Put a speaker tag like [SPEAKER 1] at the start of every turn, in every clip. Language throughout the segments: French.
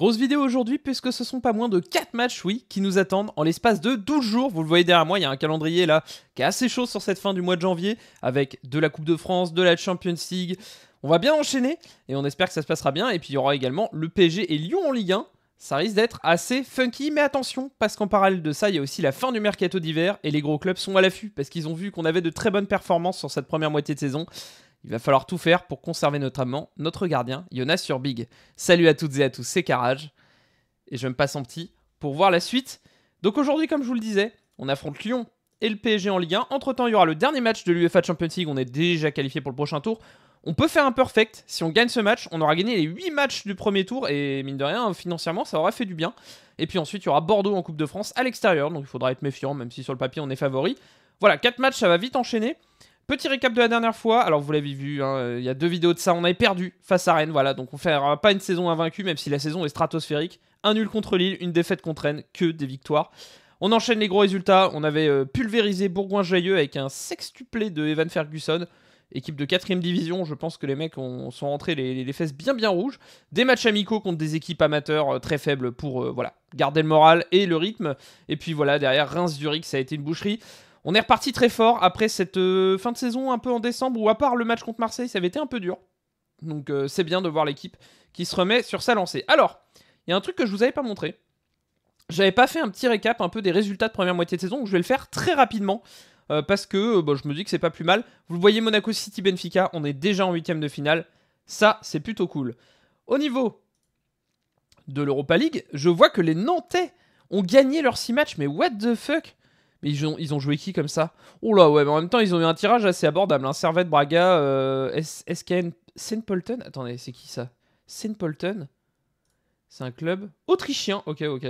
[SPEAKER 1] Grosse vidéo aujourd'hui puisque ce sont pas moins de 4 matchs, oui, qui nous attendent en l'espace de 12 jours. Vous le voyez derrière moi, il y a un calendrier là qui est assez chaud sur cette fin du mois de janvier avec de la Coupe de France, de la Champions League. On va bien enchaîner et on espère que ça se passera bien. Et puis il y aura également le PSG et Lyon en Ligue 1. Ça risque d'être assez funky, mais attention, parce qu'en parallèle de ça, il y a aussi la fin du mercato d'hiver et les gros clubs sont à l'affût parce qu'ils ont vu qu'on avait de très bonnes performances sur cette première moitié de saison. Il va falloir tout faire pour conserver notamment notre gardien, Jonas Surbig. Salut à toutes et à tous, c'est Carrage. Et je me passe en petit pour voir la suite. Donc aujourd'hui, comme je vous le disais, on affronte Lyon et le PSG en Ligue 1. Entre temps, il y aura le dernier match de l'UEFA Champions League. On est déjà qualifié pour le prochain tour. On peut faire un perfect. Si on gagne ce match, on aura gagné les 8 matchs du premier tour. Et mine de rien, financièrement, ça aura fait du bien. Et puis ensuite, il y aura Bordeaux en Coupe de France à l'extérieur. Donc il faudra être méfiant, même si sur le papier, on est favori. Voilà, 4 matchs, ça va vite enchaîner. Petit récap de la dernière fois. Alors, vous l'avez vu, hein, il y a deux vidéos de ça. On avait perdu face à Rennes. Voilà, donc on fera pas une saison invaincue, même si la saison est stratosphérique. Un nul contre Lille, une défaite contre Rennes, que des victoires. On enchaîne les gros résultats. On avait euh, pulvérisé Bourgoin-Jailleux avec un sextuplé de Evan Ferguson. Équipe de 4 division, je pense que les mecs sont rentrés les, fesses bien bien rouges. Des matchs amicaux contre des équipes amateurs euh, très faibles pour euh, voilà, garder le moral et le rythme. Et puis voilà, derrière Reims-Zurich, ça a été une boucherie. On est reparti très fort après cette euh, fin de saison un peu en décembre où à part le match contre Marseille, ça avait été un peu dur. Donc euh, c'est bien de voir l'équipe qui se remet sur sa lancée. Alors, il y a un truc que je vous avais pas montré. J'avais pas fait un petit récap un peu des résultats de première moitié de saison, donc je vais le faire très rapidement. Euh, parce que je me dis que c'est pas plus mal. Vous le voyez, Monaco City Benfica, on est déjà en huitième de finale. Ça, c'est plutôt cool. Au niveau de l'Europa League, je vois que les Nantais ont gagné leurs 6 matchs, mais what the fuck? Mais ils ont, ils ont joué qui comme ça? Oh là, ouais, mais en même temps, ils ont eu un tirage assez abordable. Hein. Servette, Braga, euh, SKN, Saint Polten? Attendez, c'est qui ça? Saint Polten? C'est un club autrichien. Ok, ok.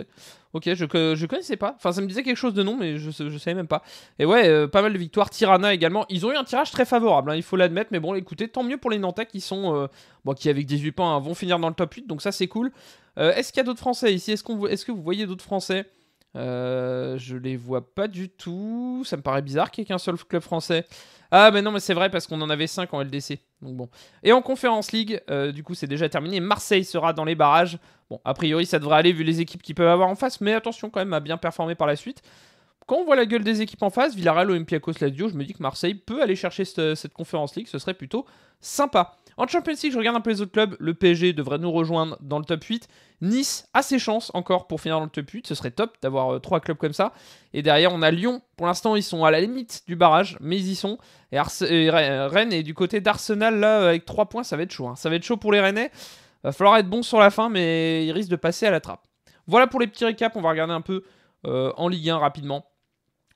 [SPEAKER 1] Ok, je, je connaissais pas. Enfin, ça me disait quelque chose de nom, mais je, je savais même pas. Et ouais, euh, pas mal de victoires. Tirana également. Ils ont eu un tirage très favorable, hein, il faut l'admettre. Mais bon, écoutez, tant mieux pour les Nantais qui sont. Euh, bon, qui avec 18 points hein, vont finir dans le top 8. Donc ça, c'est cool. Euh, est-ce qu'il y a d'autres Français ici? Est-ce est que vous voyez d'autres Français? Euh, je les vois pas du tout. Ça me paraît bizarre qu'il n'y ait qu'un seul club français. Ah, mais non, mais c'est vrai parce qu'on en avait 5 en LDC. Donc bon. Et en Conférence League, euh, du coup, c'est déjà terminé. Marseille sera dans les barrages. Bon, a priori, ça devrait aller vu les équipes qu'ils peuvent avoir en face. Mais attention quand même à bien performer par la suite. Quand on voit la gueule des équipes en face, Villarreal, Olympiakos, Lazio, je me dis que Marseille peut aller chercher cette, cette Conférence League. Ce serait plutôt sympa. En Champions League, je regarde un peu les autres clubs. Le PSG devrait nous rejoindre dans le top 8. Nice a ses chances encore pour finir dans le top 8. Ce serait top d'avoir euh, trois clubs comme ça. Et derrière, on a Lyon. Pour l'instant, ils sont à la limite du barrage, mais ils y sont. Et, Rennes est du côté d'Arsenal, là, avec 3 points, ça va être chaud. Hein. Ça va être chaud pour les Rennais. Va falloir être bon sur la fin, mais ils risquent de passer à la trappe. Voilà pour les petits récaps. On va regarder un peu euh, en Ligue 1 rapidement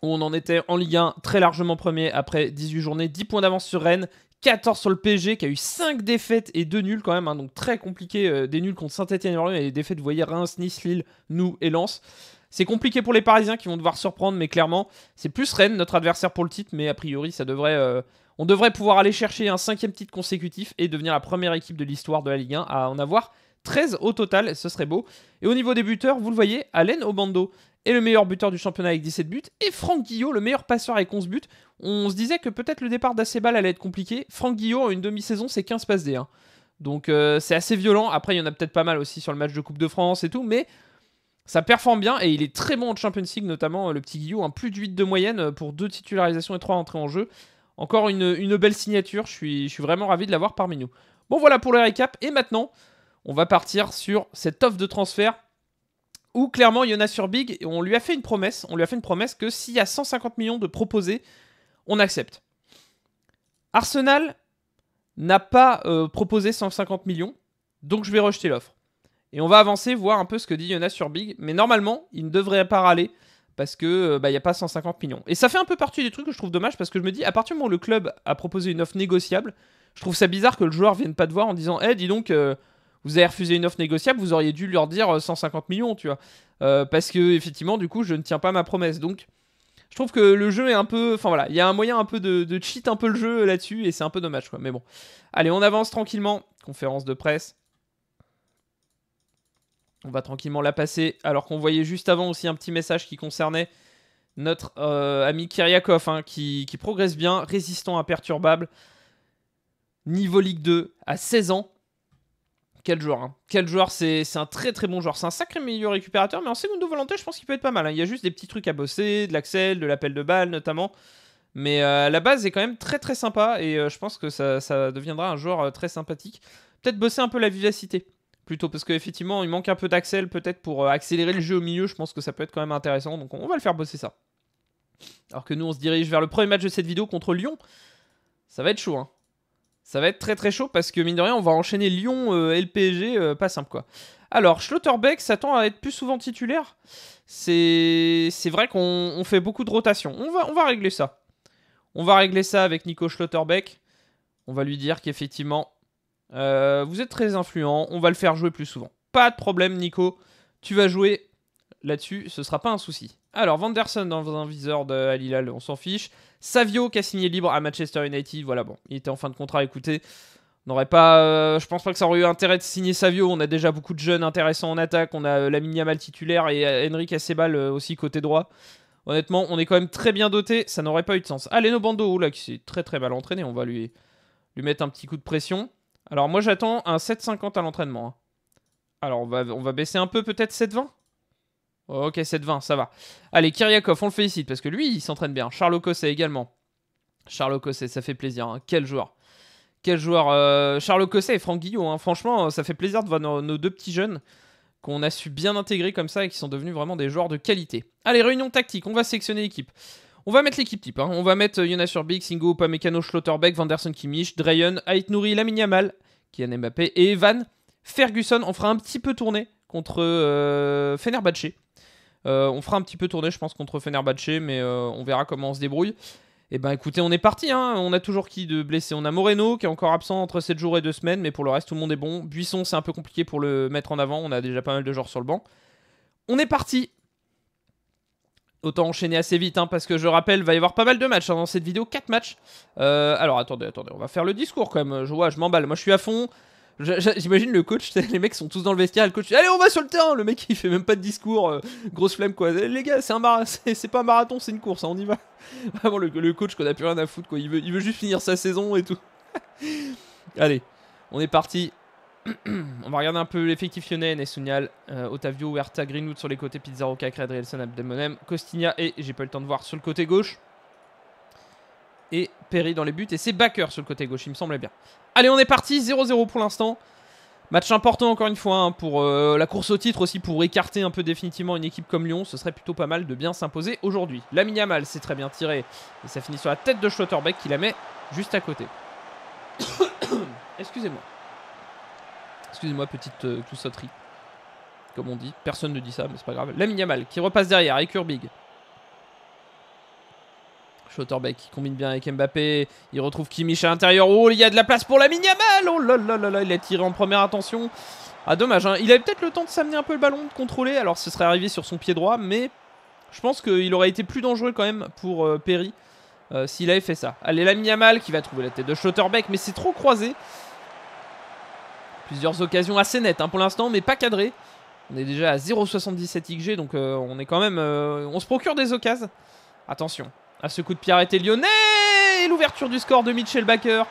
[SPEAKER 1] où on en était en Ligue 1 très largement premier après 18 journées, 10 points d'avance sur Rennes, 14 sur le PSG qui a eu 5 défaites et 2 nuls quand même, hein, donc très compliqué. Euh, des nuls contre Saint-Etienne et des défaites, vous voyez, Reims, Nice, Lille, nous et Lens. C'est compliqué pour les Parisiens qui vont devoir surprendre, mais clairement, c'est plus Rennes, notre adversaire pour le titre, mais a priori, ça devrait, euh, on devrait pouvoir aller chercher un cinquième titre consécutif et devenir la première équipe de l'histoire de la Ligue 1 à en avoir 13 au total, ce serait beau. Et au niveau des buteurs, vous le voyez, Alain Obando est le meilleur buteur du championnat avec 17 buts, et Franck Guillot, le meilleur passeur avec 11 buts. On se disait que peut-être le départ d'Acebal allait être compliqué. Franck Guillot, en une demi-saison, c'est 15 passes D. Donc euh, c'est assez violent. Après, il y en a peut-être pas mal aussi sur le match de Coupe de France et tout, mais ça performe bien et il est très bon en Champions League, notamment le petit Guillot, un plus de 8 de moyenne pour deux titularisations et trois entrées en jeu. Encore une, belle signature, je suis, je suis vraiment ravi de l'avoir parmi nous. Bon voilà pour le récap, et maintenant, on va partir sur cette offre de transfert où clairement Jonas sur Big, on lui a fait une promesse, on lui a fait une promesse que s'il y a 150 millions de proposés, on accepte. Arsenal n'a pas euh, proposé 150 millions, donc je vais rejeter l'offre. Et on va avancer, voir un peu ce que dit Jonas sur Big, mais normalement, il ne devrait pas râler parce que euh, bah, il n'y a pas 150 millions. Et ça fait un peu partie des trucs que je trouve dommage parce que je me dis, à partir du moment où le club a proposé une offre négociable, je trouve ça bizarre que le joueur vienne pas te voir en disant, hé, dis donc, euh, vous avez refusé une offre négociable, vous auriez dû leur dire 150 euh, millions, tu vois. Euh, parce que, effectivement, du coup, je ne tiens pas ma promesse. Donc, je trouve que le jeu est un peu. Enfin voilà, il y a un moyen un peu de, cheat un peu le jeu là-dessus et c'est un peu dommage, quoi. Mais bon. Allez, on avance tranquillement. Conférence de presse. On va tranquillement la passer. Alors qu'on voyait juste avant aussi un petit message qui concernait notre euh, ami Kyriakov, hein, qui, qui progresse bien, résistant imperturbable. Niveau Ligue 2 à 16 ans Quel joueur, hein. Quel joueur, c'est un très très bon joueur. C'est un sacré milieu récupérateur, mais en Segundo Volonté, je pense qu'il peut être pas mal. Hein. Il y a juste des petits trucs à bosser, de l'axel, de l'appel de balle notamment. Mais euh, la base est quand même très très sympa et euh, je pense que ça, deviendra un joueur euh, très sympathique. Peut-être bosser un peu la vivacité plutôt parce qu'effectivement il manque un peu d'axel peut-être pour accélérer le jeu au milieu. Je pense que ça peut être quand même intéressant donc on va le faire bosser ça. Alors que nous on se dirige vers le premier match de cette vidéo contre Lyon. Ça va être chaud hein. Ça va être très très chaud parce que mine de rien, on va enchaîner Lyon euh, euh, pas simple quoi. Alors, Schlotterbeck s'attend à être plus souvent titulaire. C'est vrai qu'on fait beaucoup de rotation. On va, on va régler ça. On va régler ça avec Nico Schlotterbeck. On va lui dire qu'effectivement, euh, vous êtes très influent. On va le faire jouer plus souvent. Pas de problème, Nico. Tu vas jouer là-dessus, ce sera pas un souci. Alors, Vanderson dans un viseur de Al on s'en fiche. Savio qui a signé libre à Manchester United, voilà, bon, il était en fin de contrat, écoutez. N'aurait pas, euh, je pense pas que ça aurait eu intérêt de signer Savio. On a déjà beaucoup de jeunes intéressants en attaque. On a la Yamal titulaire et euh, Henrik Acebal euh, aussi côté droit. Honnêtement, on est quand même très bien doté. Ça n'aurait pas eu de sens. Allez, nos bandeaux, là, qui s'est très très mal entraîné. On va lui, lui mettre un petit coup de pression. Alors, moi, j'attends un 7,50 à l'entraînement. Hein. Alors, on va, on va baisser un peu, peut-être 7,20 Ok, 7-20, ça va. Allez, Kyriakov, on le félicite parce que lui, il s'entraîne bien. Charles Cosset également. Charles Cosset, ça fait plaisir. Hein. Quel joueur. Quel joueur. Euh, Charles et Franck Guillot. Hein. Franchement, ça fait plaisir de voir nos, deux petits jeunes qu'on a su bien intégrer comme ça et qui sont devenus vraiment des joueurs de qualité. Allez, réunion tactique. On va sélectionner l'équipe. On va mettre l'équipe type. Hein. On va mettre Jonas Urbik, Singo, Pamecano, Schlotterbeck, Vanderson Kimmich, Dreyen, Ait Nouri, Lamine Yamal, Kylian Mbappé et Evan Ferguson. On fera un petit peu tourner contre euh. Euh, on fera un petit peu tourner, je pense, contre Fenerbahce, mais euh, on verra comment on se débrouille. Et eh ben écoutez, on est parti, hein. on a toujours qui de blessé On a Moreno qui est encore absent entre 7 jours et 2 semaines, mais pour le reste tout le monde est bon. Buisson c'est un peu compliqué pour le mettre en avant, on a déjà pas mal de joueurs sur le banc. On est parti Autant enchaîner assez vite, hein, parce que je rappelle, il va y avoir pas mal de matchs hein, dans cette vidéo, 4 matchs. Euh, alors attendez, attendez, on va faire le discours quand même. Je vois, je m'emballe. Moi je suis à fond. J'imagine le coach, les mecs sont tous dans le vestiaire, le coach allez on va sur le terrain, le mec il fait même pas de discours, euh, grosse flemme quoi. Les gars c'est un c'est pas un marathon, c'est une course, hein, on y va. Vraiment le, coach qu'on a plus rien à foutre quoi, il veut, juste finir sa saison et tout. allez, on est parti. on va regarder un peu l'effectif lyonnais, Nesunial, euh, Otavio, Huerta, Greenwood sur les côtés, Pizarro, Cacredrielson, Abdelmonem, Costigna et j'ai pas eu le temps de voir sur le côté gauche et Perry dans les buts. Et c'est Backer sur le côté gauche, il me semblait bien. Allez, on est parti, 0-0 pour l'instant. Match important encore une fois hein, pour euh, la course au titre aussi, pour écarter un peu définitivement une équipe comme Lyon. Ce serait plutôt pas mal de bien s'imposer aujourd'hui. La Yamal, c'est très bien tiré. Et ça finit sur la tête de Schlotterbeck qui la met juste à côté. Excusez-moi. Excusez-moi, petite euh. Comme on dit. Personne ne dit ça, mais c'est pas grave. La Yamal qui repasse derrière avec Urbig. Schlotterbeck qui combine bien avec Mbappé. Il retrouve Kimmich à l'intérieur. Oh, il y a de la place pour la Yamal Oh là là là là, il a tiré en première attention. Ah, dommage. Hein. Il avait peut-être le temps de s'amener un peu le ballon, de contrôler. Alors, ce serait arrivé sur son pied droit. Mais je pense qu'il aurait été plus dangereux quand même pour euh, Perry euh, s'il avait fait ça. Allez, la Yamal qui va trouver la tête de Schlotterbeck. Mais c'est trop croisé. Plusieurs occasions assez nettes hein, pour l'instant, mais pas cadrées. On est déjà à 0,77 XG, donc euh, on est quand même... on se procure des occasions. Attention, à ce coup de pied arrêté lyonnais Et l'ouverture du score de Mitchell Baker.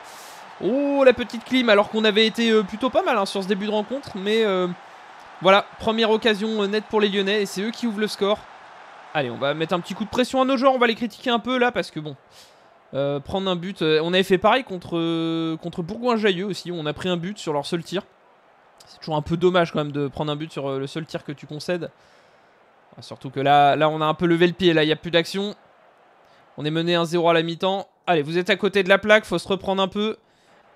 [SPEAKER 1] Oh, la petite clim, alors qu'on avait été euh, plutôt pas mal hein, sur ce début de rencontre. Mais euh, voilà, première occasion euh, nette pour les Lyonnais et c'est eux qui ouvrent le score. Allez, on va mettre un petit coup de pression à nos joueurs. On va les critiquer un peu là parce que bon, prendre un but. on avait fait pareil contre, Bourgoin-Jailleux aussi. On a pris un but sur leur seul tir. C'est toujours un peu dommage quand même de prendre un but sur le seul tir que tu concèdes. Surtout que là, là on a un peu levé le pied. Là, il n'y a plus d'action. On est mené 1-0 à la mi-temps. Allez, vous êtes à côté de la plaque, faut se reprendre un peu.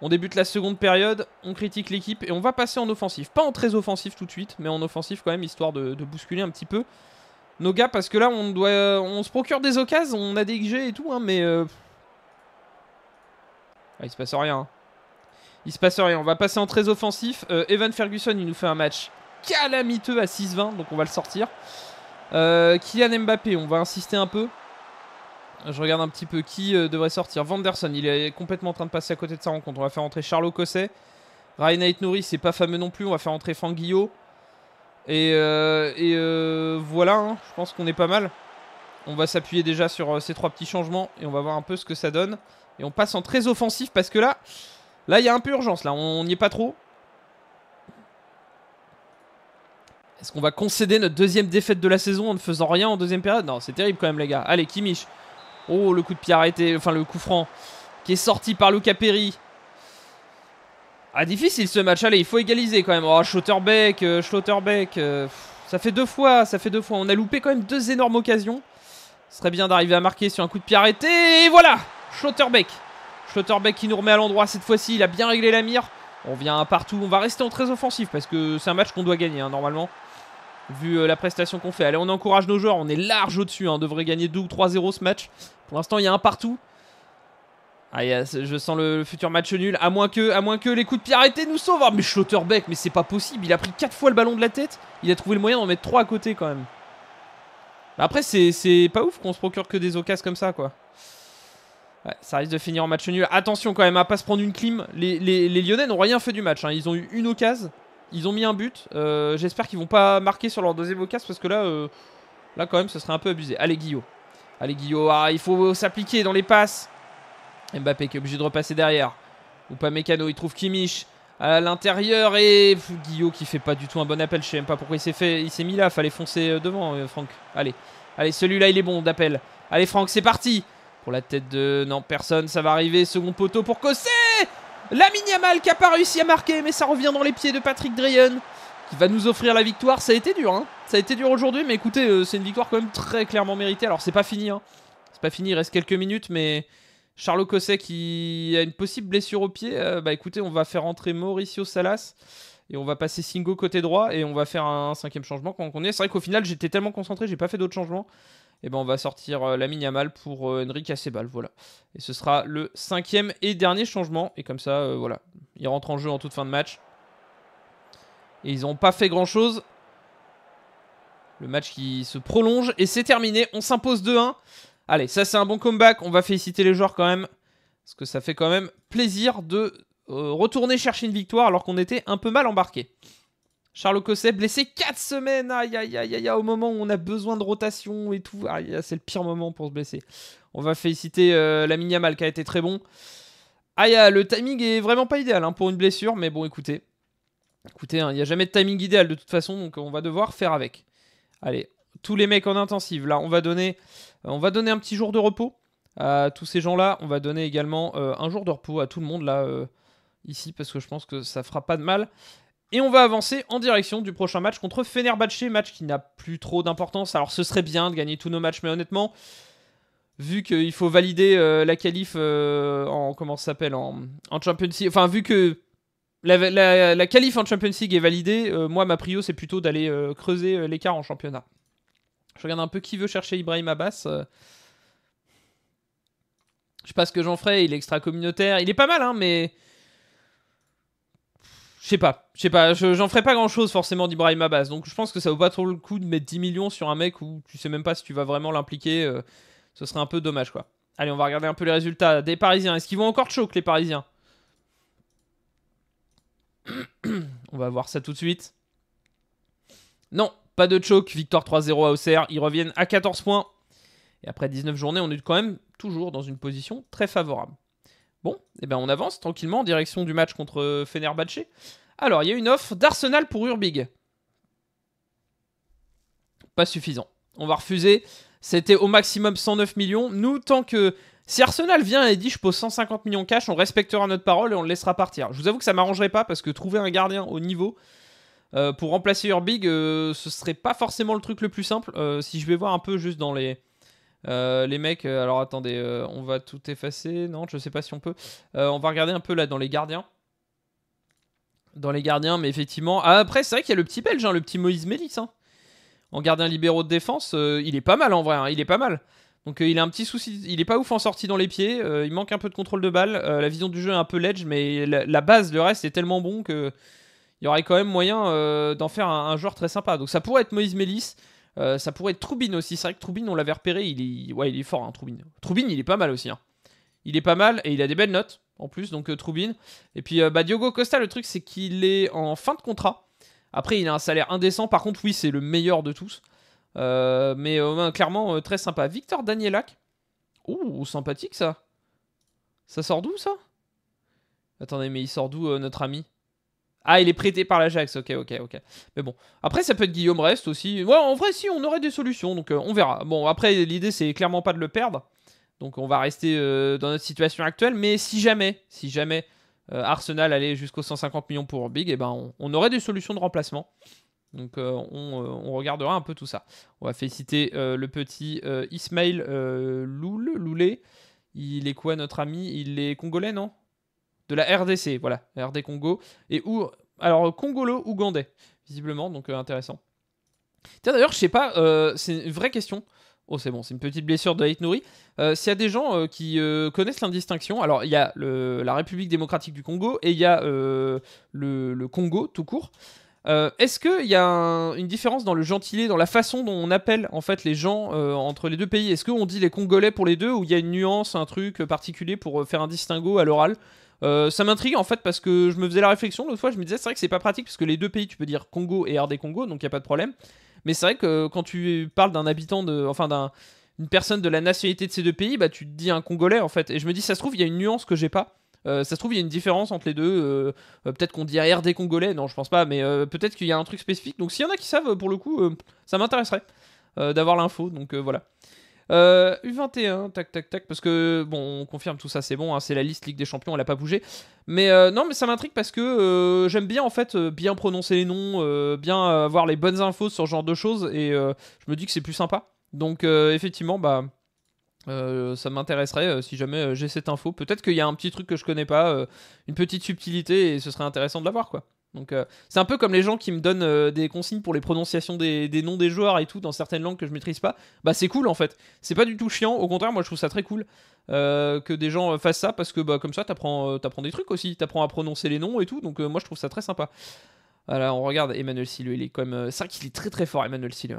[SPEAKER 1] On débute la seconde période, on critique l'équipe et on va passer en offensif. Pas en très offensif tout de suite, mais en offensif quand même, histoire de, bousculer un petit peu nos gars. Parce que là, on doit, on se procure des occasions, on a des XG et tout, hein, mais... Euh... Ah, il se passe rien. Hein. Il se passe rien, on va passer en très offensif. Euh, Evan Ferguson, il nous fait un match calamiteux à 6-20, donc on va le sortir. Euh, Kylian Mbappé, on va insister un peu. Je regarde un petit peu qui euh, devrait sortir. Vanderson, il est complètement en train de passer à côté de sa rencontre. On va faire entrer Charles Cosset. Ryan Nouri, c'est pas fameux non plus. On va faire entrer Fanguillo. Et, euh, et euh, voilà, hein. je pense qu'on est pas mal. On va s'appuyer déjà sur ces trois petits changements et on va voir un peu ce que ça donne. Et on passe en très offensif parce que là, là il y a un peu urgence. Là, on n'y est pas trop. Est-ce qu'on va concéder notre deuxième défaite de la saison en ne faisant rien en deuxième période? Non, c'est terrible quand même, les gars. Allez, Kimmich. Oh, le coup de pied arrêté, enfin le coup franc, qui est sorti par Luca Perry. Ah, difficile ce match. Allez, il faut égaliser quand même. Oh, Schlotterbeck, euh, Schlotterbeck. Euh, ça fait deux fois, ça fait deux fois. On a loupé quand même deux énormes occasions. Ce serait bien d'arriver à marquer sur un coup de pied arrêté. Et voilà Schlotterbeck. Schlotterbeck qui nous remet à l'endroit cette fois-ci. Il a bien réglé la mire. On vient partout. On va rester en très offensif parce que c'est un match qu'on doit gagner hein, normalement. Vu euh, la prestation qu'on fait. Allez, on encourage nos joueurs. On est large au-dessus. Hein. On devrait gagner 2 ou 3-0 ce match. Pour l'instant, il y a un partout. Ah, je sens le, futur match nul. À moins que, les coups de pied arrêtés nous sauvent. Oh, mais Schlotterbeck, mais c'est pas possible. Il a pris 4 fois le ballon de la tête. Il a trouvé le moyen d'en mettre 3 à côté quand même. Après, c'est pas ouf qu'on se procure que des occasions comme ça, quoi. Ouais, ça risque de finir en match nul. Attention quand même à pas se prendre une clim. Les, Lyonnais n'ont rien fait du match. Hein. Ils ont eu une occasion. Ils ont mis un but. Euh, j'espère qu'ils vont pas marquer sur leur deuxième occasion parce que là, euh, là quand même, ce serait un peu abusé. Allez, Guillaume. Allez, Guillaume. Ah, il faut s'appliquer dans les passes. Mbappé qui est obligé de repasser derrière. Ou pas Mécano. Il trouve Kimmich à l'intérieur et Guillaume qui fait pas du tout un bon appel. Je sais même pas pourquoi il s'est fait, il s'est mis là. Fallait foncer euh, devant, Franck. Allez, allez, celui-là il est bon d'appel. Allez, Franck, c'est parti. Pour la tête de non personne, ça va arriver. Second poteau pour Cossé. La Yamal qui a pas réussi à marquer, mais ça revient dans les pieds de Patrick Drayen qui va nous offrir la victoire. Ça a été dur, hein. Ça a été dur aujourd'hui, mais écoutez, euh, c'est une victoire quand même très clairement méritée. Alors c'est pas fini, hein. C'est pas fini, il reste quelques minutes, mais Charles Cosset qui a une possible blessure au pied. Euh, bah écoutez, on va faire entrer Mauricio Salas et on va passer Singo côté droit et on va faire un cinquième changement quand on est. C'est vrai qu'au final, j'étais tellement concentré, j'ai pas fait d'autres changements. Et ben on va sortir euh, la Yamal pour euh, Enrique Acebal, voilà. Et ce sera le cinquième et dernier changement. Et comme ça, voilà, il rentre en jeu en toute fin de match. Et ils n'ont pas fait grand chose. Le match qui se prolonge et c'est terminé. On s'impose 2-1. Allez, ça c'est un bon comeback. On va féliciter les joueurs quand même. Parce que ça fait quand même plaisir de euh, retourner chercher une victoire alors qu'on était un peu mal embarqué. Charles Cosset blessé 4 semaines. Aïe aïe aïe aïe au moment où on a besoin de rotation et tout. c'est le pire moment pour se blesser. On va féliciter euh, la Yamal qui a été très bon. Aïe, le timing est vraiment pas idéal hein, pour une blessure, mais bon, écoutez. Écoutez, hein, il n'y a jamais de timing idéal de toute façon, donc on va devoir faire avec. Allez, tous les mecs en intensive, là, on va donner, euh, on va donner un petit jour de repos à tous ces gens-là. On va donner également euh, un jour de repos à tout le monde, là, euh, ici, parce que je pense que ça fera pas de mal. Et on va avancer en direction du prochain match contre Fenerbahce, match qui n'a plus trop d'importance. Alors ce serait bien de gagner tous nos matchs, mais honnêtement, vu qu'il faut valider la qualif comment s'appelle en, en Champions League, enfin vu que la, la, qualif en Champions League est validée, moi ma prio c'est plutôt d'aller creuser l'écart en championnat. Je regarde un peu qui veut chercher Ibrahim Abbas. Euh. Je sais pas ce que j'en ferai, il est extra communautaire. Il est pas mal, hein, mais. Je sais pas, je sais pas, j'en ferai pas grand chose forcément d'Ibrahim Abbas. Donc je pense que ça vaut pas trop le coup de mettre 10 millions sur un mec où tu sais même pas si tu vas vraiment l'impliquer. Euh. ce serait un peu dommage quoi. Allez, on va regarder un peu les résultats des Parisiens. Est-ce qu'ils vont encore choke les Parisiens On va voir ça tout de suite. Non, pas de choke, victoire 3-0 à Auxerre. Ils reviennent à 14 points. Et après 19 journées, on est quand même toujours dans une position très favorable. Bon, eh ben on avance tranquillement en direction du match contre Fenerbahce. Alors, il y a une offre d'Arsenal pour Urbig. Pas suffisant. On va refuser. C'était au maximum 109 millions. Nous, tant que. Si Arsenal vient et dit je pose 150 millions cash, on respectera notre parole et on le laissera partir. Je vous avoue que ça m'arrangerait pas parce que trouver un gardien au niveau, euh, pour remplacer Urbig, euh, ce serait pas forcément le truc le plus simple. Euh, si je vais voir un peu juste dans les, les mecs, alors attendez, on va tout effacer. Non, je sais pas si on peut. on va regarder un peu là dans les gardiens. Dans les gardiens, mais effectivement. Ah, après, c'est vrai qu'il y a le petit belge, hein, le petit Moïse Mélis. Hein. En gardien libéraux de défense, il est pas mal en vrai, hein, il est pas mal. Donc il a un petit souci, il est pas ouf en sortie dans les pieds, il manque un peu de contrôle de balle, la vision du jeu est un peu ledge, mais la, base, le reste est tellement bon que il y aurait quand même moyen euh, d'en faire un, joueur très sympa. Donc ça pourrait être Moïse Mélis. Euh, ça pourrait être Troubine aussi. C'est vrai que Troubine, on l'avait repéré. Il est, ouais, il est fort, hein, Troubine. Troubine, il est pas mal aussi. Hein. Il est pas mal et il a des belles notes en plus. Donc euh, Troubine. Et puis bah, Diogo Costa, le truc, c'est qu'il est en fin de contrat. Après, il a un salaire indécent. Par contre, oui, c'est le meilleur de tous. mais clairement, très sympa. Victor Danielac. Ouh, sympathique ça. Ça sort d'où ça? Attendez, mais il sort d'où notre ami? Ah, il est prêté par l'Ajax, ok, ok, ok. Mais bon, après, ça peut être Guillaume Reste aussi. Ouais, en vrai, si, on aurait des solutions, donc on verra. Bon, après, l'idée, c'est clairement pas de le perdre. Donc on va rester dans notre situation actuelle. Mais si jamais, si jamais Arsenal allait jusqu'aux 150 millions pour Big, eh ben, on, aurait des solutions de remplacement. Donc euh, euh, on, regardera un peu tout ça. On va féliciter euh, le petit Ismail Loul, Loulé. Il est quoi notre ami? Il est congolais, non? De la RDC, voilà, RD Congo. Et où Alors, congolo-ougandais, visiblement, donc intéressant. Tiens, d'ailleurs, je sais pas, c'est une vraie question. Oh, c'est bon, c'est une petite blessure de Haït Nouri. S'il y a des gens qui connaissent l'indistinction, alors il y a la République démocratique du Congo et il y a le, Congo tout court. Euh, est-ce qu'il y a une différence dans le gentilé, dans la façon dont on appelle en fait les gens euh, entre les deux pays? Est-ce qu'on dit les Congolais pour les deux ou il y a une nuance, un truc particulier pour euh, faire un distinguo à l'oral? Ça m'intrigue en fait parce que je me faisais la réflexion l'autre fois, je me disais c'est vrai que c'est pas pratique parce que les deux pays tu peux dire Congo et RD Congo donc il y a pas de problème. Mais c'est vrai que quand tu parles d'un habitant de, enfin d'un une personne de la nationalité de ces deux pays, bah tu te dis un Congolais en fait. Et je me dis ça se trouve il y a une nuance que j'ai pas. Euh, ça se trouve, il y a une différence entre les deux. Euh, euh, peut-être qu'on dit RD congolais. Non, je pense pas. Mais peut-être qu'il y a un truc spécifique. Donc, s'il y en a qui savent, pour le coup, ça m'intéresserait d'avoir l'info. Donc, voilà. U21, tac, tac, tac. Parce que, bon, on confirme tout ça, c'est bon. Hein, c'est la liste Ligue des Champions, elle a pas bougé. Mais non, mais ça m'intrigue parce que j'aime bien, en fait, bien prononcer les noms, bien avoir les bonnes infos sur ce genre de choses. Et je me dis que c'est plus sympa. Donc, effectivement, bah. Euh, ça m'intéresserait euh, si jamais euh, j'ai cette info. Peut-être qu'il y a un petit truc que je connais pas, une petite subtilité, et ce serait intéressant de l'avoir, quoi. Donc c'est un peu comme les gens qui me donnent des consignes pour les prononciations des, noms des joueurs et tout dans certaines langues que je maîtrise pas. Bah c'est cool en fait. C'est pas du tout chiant. Au contraire, moi je trouve ça très cool que des gens fassent ça parce que bah comme ça t'apprends apprends des trucs aussi. T'apprends à prononcer les noms et tout. Donc moi je trouve ça très sympa. Voilà, on regarde Emmanuel Sileux. Il est quand même. C'est vrai qu'il est très très fort Emmanuel Sileux.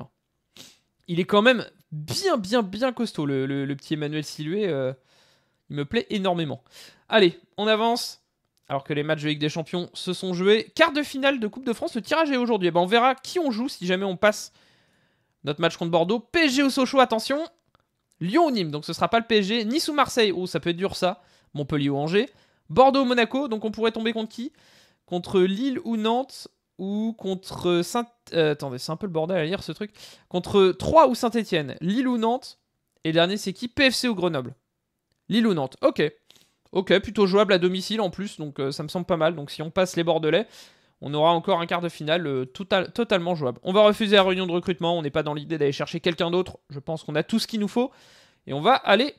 [SPEAKER 1] Il est quand même bien, bien, bien costaud, le, petit Emmanuel. Euh, il me plaît énormément. Allez, on avance. Alors que les matchs de des Champions se sont joués. Quart de finale de Coupe de France, le tirage est aujourd'hui. Eh ben, on verra qui on joue si jamais on passe notre match contre Bordeaux. PSG ou Sochaux, attention. Lyon ou Nîmes, donc ce sera pas le PSG. Nice ou Marseille, oh ça peut être dur ça. Montpellier ou Angers. Bordeaux ou Monaco, donc on pourrait tomber contre qui? Contre Lille ou Nantes ou contre Saint... Euh, attendez, c'est un peu le bordel à lire ce truc. Contre 3 ou Saint-Etienne, Lille ou Nantes? Et dernier, c'est qui? PFC ou Grenoble? Lille ou Nantes. Ok. Ok, plutôt jouable à domicile en plus, donc euh, ça me semble pas mal. Donc si on passe les Bordelais, on aura encore un quart de finale euh, totalement jouable. On va refuser la réunion de recrutement, on n'est pas dans l'idée d'aller chercher quelqu'un d'autre. Je pense qu'on a tout ce qu'il nous faut. Et on va aller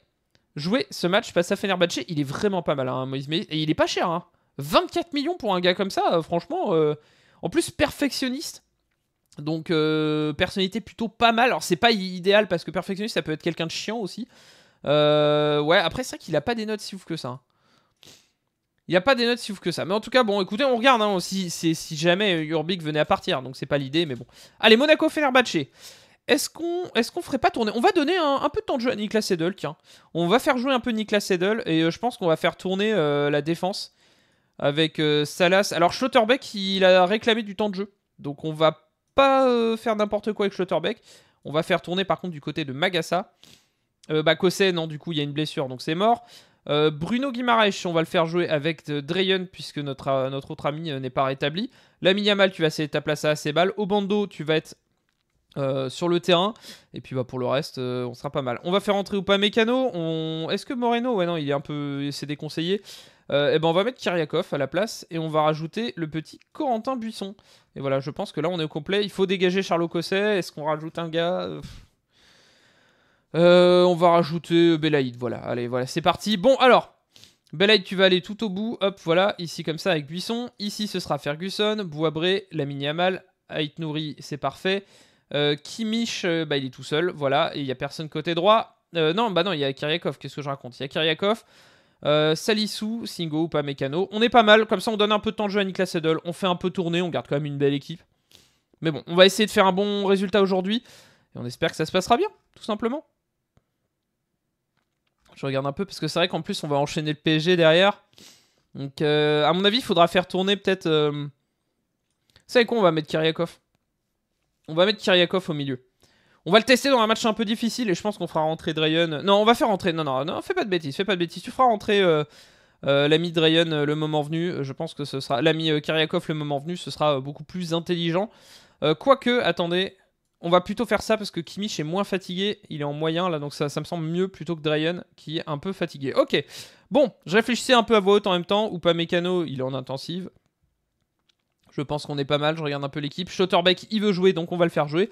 [SPEAKER 1] jouer ce match face à Fenerbahce. Il est vraiment pas mal, hein, Moïse Et il est pas cher, hein. 24 millions pour un gars comme ça, franchement... En plus, perfectionniste. Donc, euh, personnalité plutôt pas mal. Alors, c'est pas idéal parce que perfectionniste, ça peut être quelqu'un de chiant aussi. Euh, ouais, après, c'est vrai qu'il a pas des notes si ouf que ça. Hein. Il a pas des notes si ouf que ça. Mais en tout cas, bon, écoutez, on regarde hein, si, jamais Urbic venait à partir. Donc, c'est pas l'idée, mais bon. Allez, Monaco Fenerbahce. Est-ce qu'on est qu'on ferait pas tourner On va donner un, peu de temps de jeu à Niklas Sedel, tiens. On va faire jouer un peu Niklas Sedel et euh, je pense qu'on va faire tourner la défense avec euh, Salas. Alors Schlotterbeck, il a réclamé du temps de jeu. Donc on va pas euh, faire n'importe quoi avec Schlotterbeck. On va faire tourner par contre du côté de Magassa. Euh, bah non, du coup il y a une blessure, donc c'est mort. Euh, Bruno Guimaraes, on va le faire jouer avec Dreyen puisque notre, notre autre ami n'est pas rétabli. Lami Yamal, tu vas céder ta place à Sebal. Obando, tu vas être sur le terrain. Et puis bah, pour le reste, on sera pas mal. On va faire entrer ou pas Mécano. Est-ce que Moreno? Ouais, non, il est un peu. C'est déconseillé et euh, eh ben on va mettre Kyriakov à la place et on va rajouter le petit Corentin Buisson. Et voilà, je pense que là on est au complet. Il faut dégager Charles Cosset. Est-ce qu'on rajoute un gars? Euh, On va rajouter Belaïd. Voilà, allez, voilà, c'est parti. Bon, alors. Belaïd, tu vas aller tout au bout. Hop, voilà, ici comme ça avec Buisson. Ici, ce sera Ferguson, Bouabré, Lamine Yamal, Ait Nouri, c'est parfait. Euh, Kimich, bah, il est tout seul, voilà, et il n'y a personne côté droit. non, bah non, il y a Kyriakov, qu'est-ce que je raconte? Il y a Kyriakov, euh, Salissou, Singo ou pas Mécano. On est pas mal, comme ça on donne un peu de temps de jeu à Niklas Sedel, on fait un peu tourner, on garde quand même une belle équipe. Mais bon, on va essayer de faire un bon résultat aujourd'hui, et on espère que ça se passera bien, tout simplement. Je regarde un peu, parce que c'est vrai qu'en plus on va enchaîner le PSG derrière. Donc euh, à mon avis, il faudra faire tourner peut-être... Euh... C'est quoi, on va mettre Kyriakov. On va mettre Kyriakov au milieu. On va le tester dans un match un peu difficile et je pense qu'on fera rentrer Drayon. Non, on va faire rentrer. Non, non, non, fais pas de bêtises, fais pas de bêtises. Tu feras rentrer euh, l'ami Drayen le moment venu, je pense que ce sera l'ami Kariakov le moment venu, ce sera beaucoup plus intelligent. Quoique, attendez, on va plutôt faire ça parce que Kimmich est moins fatigué, il est en moyen là, donc ça, me semble mieux plutôt que Drayen qui est un peu fatigué. Ok, bon, je réfléchissais un peu à voix haute en même temps, ou pas Mécano, il est en intensive. Je pense qu'on est pas mal, je regarde un peu l'équipe. Schotterbeck, il veut jouer, donc on va le faire jouer.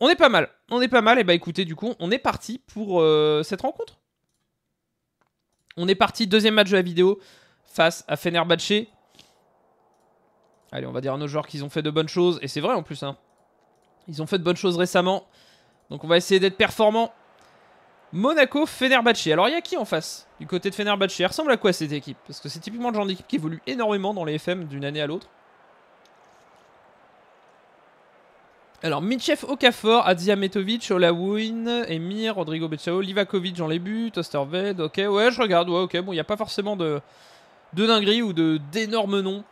[SPEAKER 1] On est pas mal, on est pas mal, et bah écoutez, du coup, on est parti pour euh, cette rencontre. On est parti, deuxième match de la vidéo, face à Fenerbahce. Allez, on va dire à nos joueurs qu'ils ont fait de bonnes choses, et c'est vrai en plus, hein. Ils ont fait de bonnes choses récemment. Donc on va essayer d'être performant. Monaco, Fenerbahce. Alors il y a qui en face Du côté de Fenerbahce. Elle ressemble à quoi cette équipe? Parce que c'est typiquement le genre d'équipe qui évolue énormément dans les FM d'une année à l'autre. Alors, Mitchef Okafor, Adzia Metovic, Olawin, Emir, Rodrigo Bechao, Livakovic dans les buts, Osterved, ok, ouais, je regarde, ouais, ok, bon, il n'y a pas forcément de, de dinguerie ou d'énormes noms.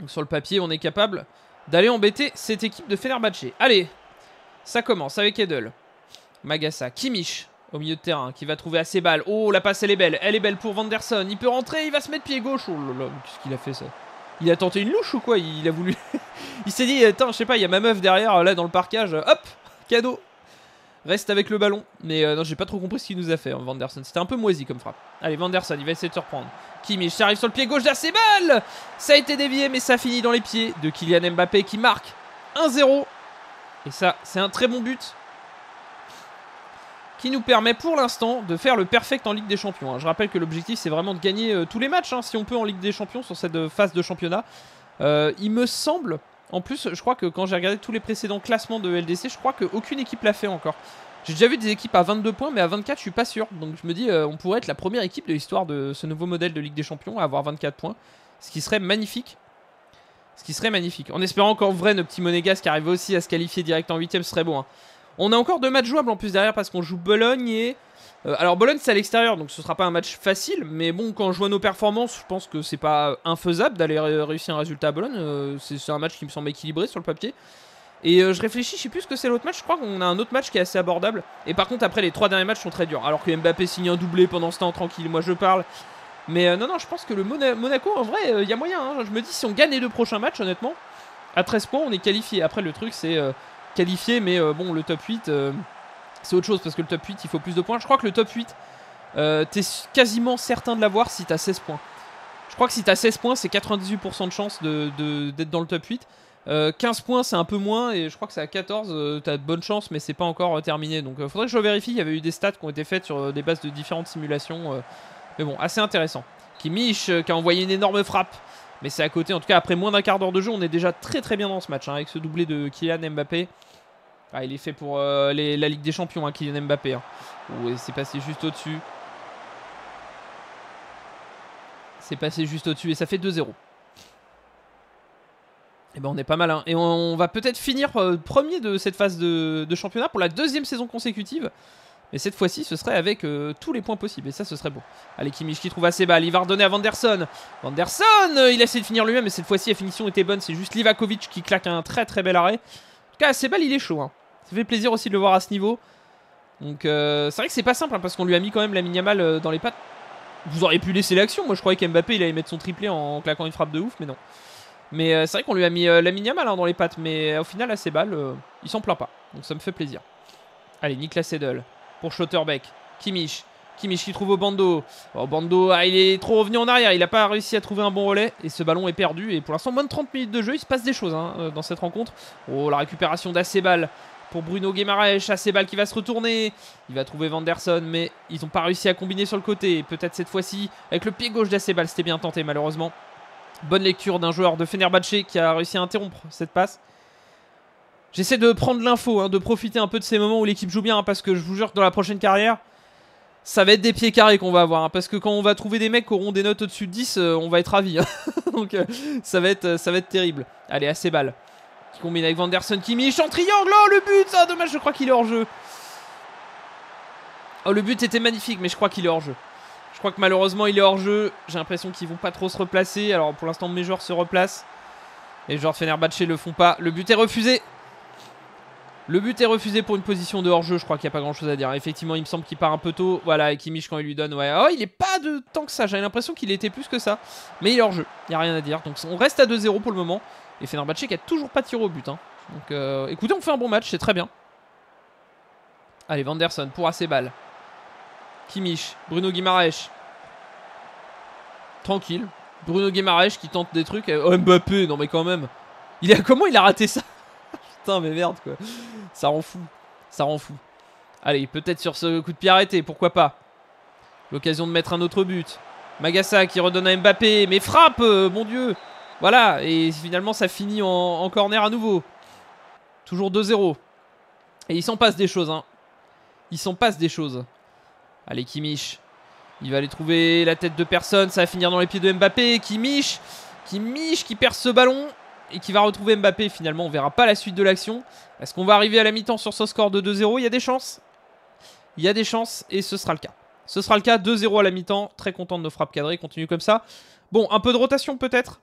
[SPEAKER 1] Donc sur le papier, on est capable d'aller embêter cette équipe de Fenerbahce. Allez, ça commence avec Edel. Magassa, Kimmich au milieu de terrain qui va trouver assez balles. Oh, la passe elle est belle, elle est belle pour Vanderson. Il peut rentrer, il va se mettre pied gauche. Oh là là, qu'est-ce qu'il a fait ça? Il a tenté une louche ou quoi? Il a voulu. il s'est dit, attends, je sais pas, il y a ma meuf derrière là dans le parcage. Hop, cadeau. Reste avec le ballon. Mais euh, non, j'ai pas trop compris ce qu'il nous a fait, hein, Vanderson. C'était un peu moisi comme frappe. Allez, Vanderson, il va essayer de se reprendre. Kimmich ça arrive sur le pied gauche balle Ça a été dévié, mais ça finit dans les pieds de Kylian Mbappé qui marque 1-0. Et ça, c'est un très bon but qui nous permet pour l'instant de faire le perfect en Ligue des Champions. Hein. Je rappelle que l'objectif c'est vraiment de gagner euh, tous les matchs hein, si on peut en Ligue des Champions sur cette euh, phase de championnat. Il me semble, en plus je crois que quand j'ai regardé tous les précédents classements de LDC, je crois qu'aucune équipe l'a fait encore. J'ai déjà vu des équipes à 22 points, mais à 24, je suis pas sûr. Donc je me dis, euh, on pourrait être la première équipe de l'histoire de ce nouveau modèle de Ligue des Champions à avoir 24 points. Ce qui serait magnifique. Ce qui serait magnifique. En espérant qu'en vrai, nos petits monégasques arrivent aussi à se qualifier direct en 8 ce serait bon. Hein. On a encore deux matchs jouables en plus derrière parce qu'on joue Bologne et. Euh, alors Bologne c'est à l'extérieur donc ce sera pas un match facile mais bon quand je vois nos performances je pense que c'est pas infaisable d'aller réussir un résultat à Bologne euh, c'est un match qui me semble équilibré sur le papier et euh, je réfléchis, je sais plus ce que c'est l'autre match. Je crois qu'on a un autre match qui est assez abordable. Et par contre, après, les trois derniers matchs sont très durs. Alors que Mbappé signe un doublé pendant ce temps, tranquille, moi je parle. Mais non, non, je pense que le Monaco, en vrai, il y a moyen. Hein. Je me dis, si on gagne les deux prochains matchs, honnêtement, à 13 points, on est qualifié. Après, le truc, c'est qualifié, mais bon, le top 8, c'est autre chose parce que le top 8, il faut plus de points. Je crois que le top 8, t'es quasiment certain de l'avoir si t'as 16 points. Je crois que si t'as 16 points, c'est 98% de chance d'être de, dans le top 8. 15 euh, points, c'est un peu moins, et je crois que c'est à 14. Euh, t'as de bonnes chances, mais c'est pas encore euh, terminé. Donc faudrait que je vérifie. Il y avait eu des stats qui ont été faites sur des bases de différentes simulations. mais bon, assez intéressant. Kimmich qui a envoyé une énorme frappe. Mais c'est à côté, en tout cas, après moins d'un quart d'heure de jeu, on est déjà très très bien dans ce match. Hein, avec ce doublé de Kylian Mbappé. Ah, il est fait pour la Ligue des Champions, hein, Kylian Mbappé. Hein. c'est passé juste au-dessus. C'est passé juste au-dessus et ça fait 2-0. Et eh ben on est pas mal. Hein. Et on, va peut-être finir euh, premier de cette phase de, championnat pour la deuxième saison consécutive. Et cette fois-ci, ce serait avec euh, tous les points possibles. Et ça, ce serait beau. Allez, Kimmich qui trouve assez balles. Il va redonner à Vanderson. Vanderson euh, Il a essayé de finir lui-même. Mais cette fois-ci, la finition était bonne. C'est juste Livakovic qui claque un très très bel arrêt. Tout cas, assez il est chaud. Hein. Ça fait plaisir aussi de le voir à ce niveau. Donc, c'est vrai que c'est pas simple. Hein, parce qu'on lui a mis quand même la minimal dans les pattes. Vous auriez pu laisser l'action. Moi, je croyais qu'Mbappé, il allait mettre son triplé en claquant une frappe de ouf. Mais non. Mais euh, c'est vrai qu'on lui a mis euh, la mini mal hein, dans les pattes, mais euh, au final, assez balle, il s'en plaint pas. Donc ça me fait plaisir. Allez, Niklas Edel pour Schotterbeck. Kimmich. Kimmich qui trouve au Bando. Oh, Bando, ah, il est trop revenu en arrière. Il n'a pas réussi à trouver un bon relais. Et ce ballon est perdu. Et pour l'instant, moins de 30 minutes de jeu. Il se passe des choses hein, dans cette rencontre. Oh, la récupération d'Acebal pour Bruno Guimaraes. Acebal qui va se retourner. Il va trouver Vanderson. Mais ils n'ont pas réussi à combiner sur le côté. Peut-être cette fois-ci avec le pied gauche d'Acebal. C'était bien tenté, malheureusement. Bonne lecture d'un joueur de Fenerbahce qui a réussi à interrompre cette passe. J'essaie de prendre l'info, hein, de profiter un peu de ces moments où l'équipe joue bien, hein, parce que je vous jure que dans la prochaine carrière, ça va être des pieds carrés qu'on va avoir. Hein, parce que quand on va trouver des mecs qui auront des notes au-dessus de 10, euh, on va être ravis. Donc euh, ça, va être, ça va être terrible. Allez, assez balle. Qui combine avec Vanderson, Kimmich en triangle. Oh, le but dommage, je crois qu'il est hors jeu. Oh, le but était magnifique, mais je crois qu'il est hors jeu. Je crois que malheureusement il est hors jeu. J'ai l'impression qu'ils vont pas trop se replacer. Alors pour l'instant mes joueurs se replacent. Les joueurs de Fenerbahce le font pas. Le but est refusé. Le but est refusé pour une position de hors-jeu, je crois qu'il n'y a pas grand-chose à dire. Effectivement, il me semble qu'il part un peu tôt. Voilà, et Kimmich quand il lui donne, ouais. Oh, il est pas de tant que ça, j'avais l'impression qu'il était plus que ça. Mais il est hors-jeu, il n'y a rien à dire. Donc on reste à 2-0 pour le moment. Et Fenerbahce qui a toujours pas tiré au but. Hein. Donc euh, écoutez, on fait un bon match, c'est très bien. Allez, Vanderson pour assez balles. Kimmich, Bruno Guimaraes. Tranquille. Bruno Guimaraes qui tente des trucs. Oh, Mbappé, non mais quand même. Il a, comment il a raté ça? Putain, mais merde quoi. Ça rend fou. Ça rend fou. Allez, peut-être sur ce coup de pied arrêté, pourquoi pas. L'occasion de mettre un autre but. Magassa qui redonne à Mbappé, mais frappe, euh, mon dieu. Voilà, et finalement ça finit en, corner à nouveau. Toujours 2-0. Et il s'en passe des choses, hein. Il s'en passe des choses. Allez, Kimmich. Il va aller trouver la tête de personne. Ça va finir dans les pieds de Mbappé. Kimmich. Kimmich qui perd ce ballon. Et qui va retrouver Mbappé. Finalement, on verra pas la suite de l'action. Est-ce qu'on va arriver à la mi-temps sur ce score de 2-0 Il y a des chances. Il y a des chances. Et ce sera le cas. Ce sera le cas. 2-0 à la mi-temps. Très content de nos frappes cadrées. Continue comme ça. Bon, un peu de rotation peut-être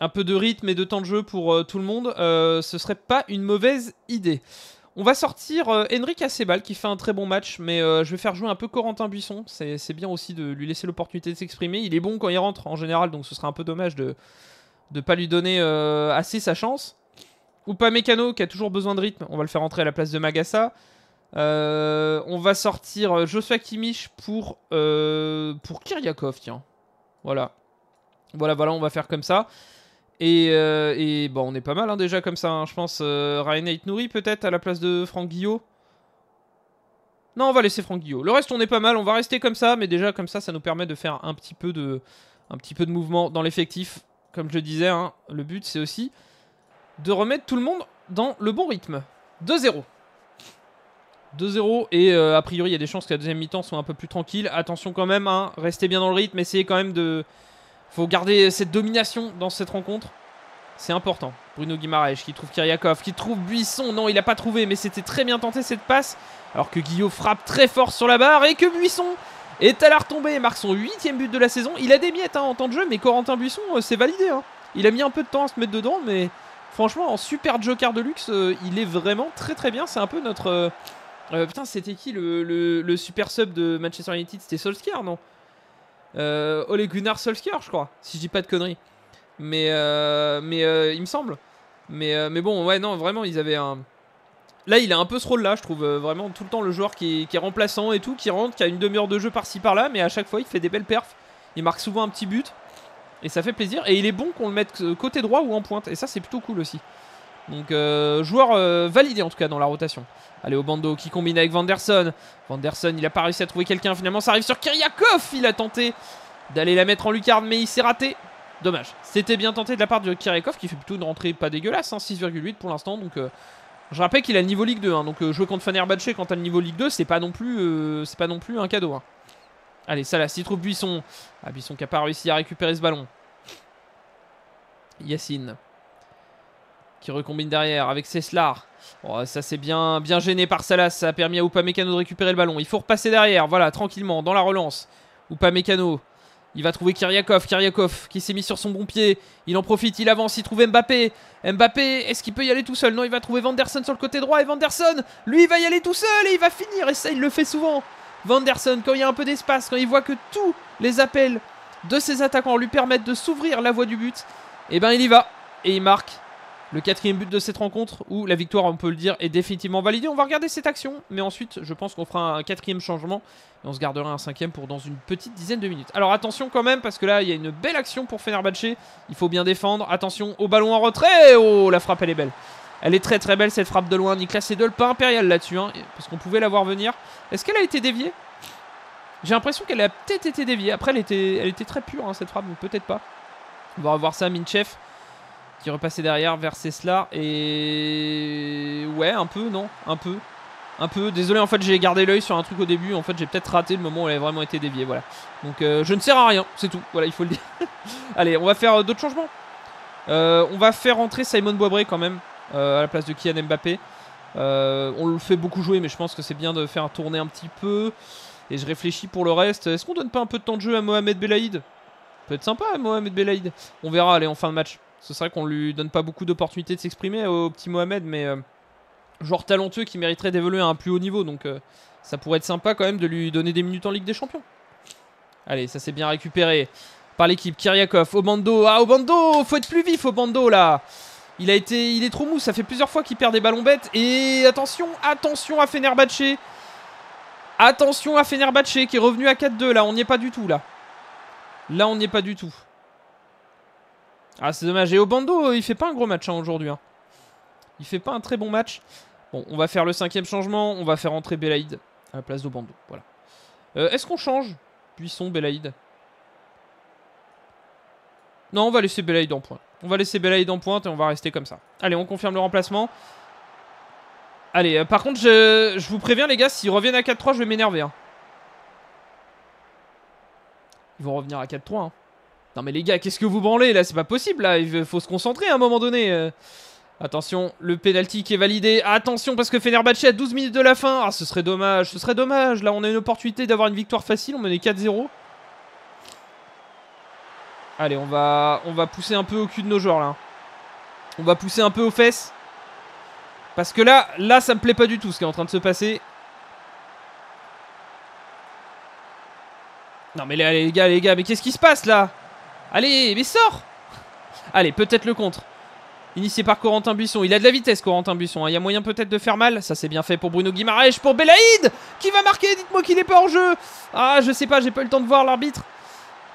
[SPEAKER 1] un peu de rythme et de temps de jeu pour euh, tout le monde, euh, ce serait pas une mauvaise idée. On va sortir euh, Henrik Acebal qui fait un très bon match, mais je vais faire jouer un peu Corentin Buisson. C'est bien aussi de lui laisser l'opportunité de s'exprimer. Il est bon quand il rentre en général, donc ce serait un peu dommage de ne pas lui donner assez sa chance. Ou pas Mécano qui a toujours besoin de rythme, on va le faire rentrer à la place de Magassa. on va sortir Joshua Kimmich pour, pour Kiryakov, tiens. Voilà. Voilà, voilà, on va faire comme ça. Euh, et, bon, on est pas mal hein, déjà comme ça, hein. je pense. Euh, Ryan Nouri peut-être à la place de Franck Guillot. Non, on va laisser Franck Guillot. Le reste, on est pas mal, on va rester comme ça, mais déjà comme ça, ça nous permet de faire un petit peu de, un petit peu de mouvement dans l'effectif. Comme je le disais, hein, le but c'est aussi de remettre tout le monde dans le bon rythme. 2-0. 2-0 et euh, a priori il y a des chances que la deuxième mi-temps soit un peu plus tranquille. Attention quand même, hein, restez bien dans le rythme, essayez quand même de, faut garder cette domination dans cette rencontre. C'est important. Bruno Guimaraes qui trouve Kyriakov, qui trouve Buisson. Non, il n'a pas trouvé, mais c'était très bien tenté cette passe. Alors que Guillaume frappe très fort sur la barre et que Buisson est à la retombée et marque son huitième but de la saison. Il a des miettes hein, en temps de jeu, mais Corentin Buisson, euh, c'est validé. Hein. Il a mis un peu de temps à se mettre dedans, mais franchement, en super joker de luxe, euh, il est vraiment très très bien. C'est un peu notre. Euh, putain, c'était qui le, super sub de Manchester United? C'était Solskjaer, non? Ole Gunnar Solskjaer, je crois, si je dis pas de conneries. Mais, il me semble. Mais, mais bon, ouais, non, vraiment, ils avaient un. Là, il a un peu ce rôle-là, je trouve. vraiment, tout le temps, le joueur qui est, remplaçant et tout, qui rentre, qui a une demi-heure de jeu par-ci par-là, mais à chaque fois, il fait des belles perfs. Il marque souvent un petit but. Et ça fait plaisir. Et il est bon qu'on le mette côté droit ou en pointe. Et ça, c'est plutôt cool aussi. Donc, joueur validé en tout cas dans la rotation. Allez, au bando qui combine avec Vanderson. Vanderson, il a pas réussi à trouver quelqu'un. Finalement, ça arrive sur Kyriakov. Il a tenté d'aller la mettre en lucarne, mais il s'est raté. Dommage. C'était bien tenté de la part de Kyriakov qui fait plutôt une rentrée pas dégueulasse, 6,8 hein, pour l'instant. Donc, euh, je rappelle qu'il a le niveau Ligue 2. Hein, donc, euh, jouer contre Fenerbahce quand t'as le niveau Ligue 2, c'est pas non plus, euh, pas non plus un cadeau. Hein. Allez, ça là, s'il trouve Buisson. Ah, Buisson qui a pas réussi à récupérer ce ballon. Yacine qui recombine derrière avec Ceslar. Oh, ça c'est bien, bien gêné par Salas. Ça a permis à Upamecano de récupérer le ballon. Il faut repasser derrière. Voilà, tranquillement, dans la relance. Upamecano. Il va trouver Kyriakov. Kyriakov qui s'est mis sur son bon pied. Il en profite, il avance, il trouve Mbappé. Mbappé, est-ce qu'il peut y aller tout seul? Non, il va trouver Vanderson sur le côté droit. Et Vanderson, lui, il va y aller tout seul et il va finir. Et ça, il le fait souvent. Vanderson, quand il y a un peu d'espace, quand il voit que tous les appels de ses attaquants lui permettent de s'ouvrir la voie du but, eh ben il y va. Et il marque le quatrième but de cette rencontre où la victoire, on peut le dire, est définitivement validée. On va regarder cette action, mais ensuite, je pense qu'on fera un quatrième changement et on se gardera un cinquième pour dans une petite dizaine de minutes. Alors attention quand même, parce que là, il y a une belle action pour Fenerbahce. Il faut bien défendre. Attention au ballon en retrait. Oh, la frappe, elle est belle. Elle est très très belle cette frappe de loin. Niklas Edel, pas impérial là-dessus, hein, parce qu'on pouvait la voir venir. Est-ce qu'elle a été déviée? J'ai l'impression qu'elle a peut-être été déviée. Après, elle était, elle était très pure, hein, cette frappe, donc peut-être pas. On va revoir ça, Minchef qui repassait derrière vers Ceslar et ouais un peu non un peu. Un peu. Désolé en fait j'ai gardé l'œil sur un truc au début. En fait j'ai peut-être raté le moment où elle a vraiment été déviée voilà. Donc euh, je ne sers à rien c'est tout. Voilà il faut le dire. Allez on va faire euh, d'autres changements. Euh, on va faire entrer Simon Boisbré quand même à la place de Kian Mbappé. On le fait beaucoup jouer mais je pense que c'est bien de faire tourner un petit peu. Et je réfléchis pour le reste. Est-ce qu'on donne pas un peu de temps de jeu à Mohamed Belaïd? Peut être sympa Mohamed Belaïd. On verra allez en fin de match ce serait qu'on lui donne pas beaucoup d'opportunités de s'exprimer au petit Mohamed, mais Joueur talentueux qui mériterait d'évoluer à un plus haut niveau. Donc euh, ça pourrait être sympa quand même de lui donner des minutes en Ligue des Champions. Allez, ça s'est bien récupéré par l'équipe. Kyriakov, Obando. Ah, Obando Faut être plus vif, Obando, là il a été, il est trop mou, ça fait plusieurs fois qu'il perd des ballons bêtes. Et attention, attention à Fenerbahce. Attention à Fenerbahce qui est revenu à 4-2 là, on n'y est pas du tout là. Là, on n'y est pas du tout. Ah, c'est dommage. Et Obando, il fait pas un gros match hein, aujourd'hui. Hein. Il fait pas un très bon match. Bon, on va faire le cinquième changement. On va faire entrer Belaïd à la place d'Obando. Voilà. Euh, est-ce qu'on change Buisson, Belaïd? Non, on va laisser Belaïd en point. On va laisser Belaïd en pointe et on va rester comme ça. Allez, on confirme le remplacement. Allez, euh, par contre, je, vous préviens les gars, s'ils reviennent à 4-3, je vais m'énerver. Hein. Ils vont revenir à 4-3. Hein. Non mais les gars, qu'est-ce que vous branlez là? C'est pas possible là, il faut se concentrer à un moment donné. Euh. Attention, le penalty qui est validé. Attention parce que Fenerbahce à 12 minutes de la fin. Ah, ce serait dommage, ce serait dommage. Là, on a une opportunité d'avoir une victoire facile. On menait 4-0. Allez, on va, on va pousser un peu au cul de nos joueurs là. On va pousser un peu aux fesses. Parce que là, là, ça me plaît pas du tout ce qui est en train de se passer. Non mais les gars, les gars, mais qu'est-ce qui se passe là? Allez, mais sors Allez, peut-être le contre. Initié par Corentin Buisson. Il a de la vitesse, Corentin Buisson. Hein. Il y a moyen peut-être de faire mal. Ça, c'est bien fait pour Bruno Guimaraes. Pour Belaïd Qui va marquer Dites-moi qu'il est pas en jeu. Ah, je sais pas, j'ai pas eu le temps de voir l'arbitre.